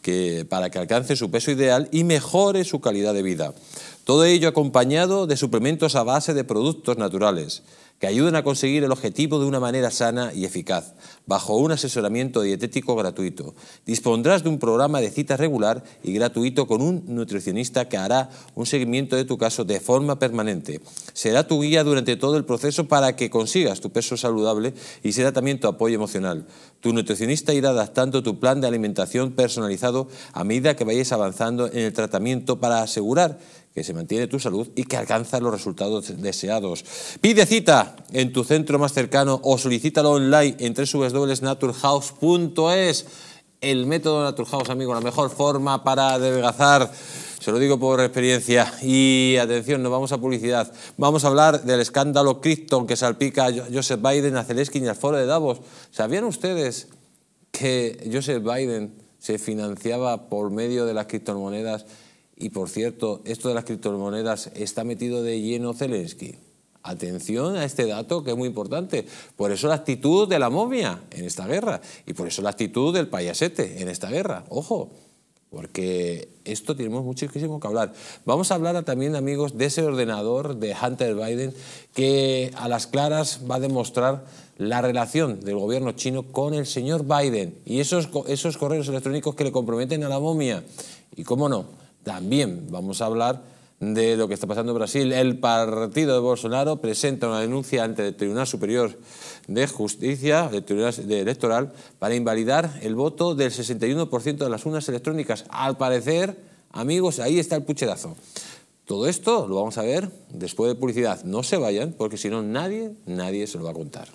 S1: que, para que alcance su peso ideal y mejore su calidad de vida. Todo ello acompañado de suplementos a base de productos naturales que ayuden a conseguir el objetivo de una manera sana y eficaz, bajo un asesoramiento dietético gratuito. Dispondrás de un programa de cita regular y gratuito con un nutricionista que hará un seguimiento de tu caso de forma permanente. Será tu guía durante todo el proceso para que consigas tu peso saludable y será también tu apoyo emocional. Tu nutricionista irá adaptando tu plan de alimentación personalizado a medida que vayas avanzando en el tratamiento para asegurar que se mantiene tu salud y que alcanza los resultados deseados. Pide cita en tu centro más cercano o solicítalo online en www.naturhaus.es. El método Naturhaus, amigo, la mejor forma para adelgazar. Se lo digo por experiencia. Y atención, nos vamos a publicidad. Vamos a hablar del escándalo Krypton que salpica a Joseph Biden, a Zelensky y al foro de Davos. ¿Sabían ustedes que Joseph Biden se financiaba por medio de las criptomonedas? Y por cierto, esto de las criptomonedas está metido de lleno Zelensky. Atención a este dato que es muy importante. Por eso la actitud de la momia en esta guerra y por eso la actitud del payasete en esta guerra. Ojo, porque esto tenemos muchísimo que hablar. Vamos a hablar también, amigos, de ese ordenador de Hunter Biden que a las claras va a demostrar la relación del gobierno chino con el señor Biden y esos, correos electrónicos que le comprometen a la momia. Y cómo no, También vamos a hablar de lo que está pasando en Brasil. El partido de Bolsonaro presenta una denuncia ante el Tribunal Superior de Justicia el Tribunal Electoral para invalidar el voto del 61% de las urnas electrónicas. Al parecer, amigos, ahí está el pucherazo. Todo esto lo vamos a ver después de publicidad. No se vayan, porque si no, nadie, nadie se lo va a contar.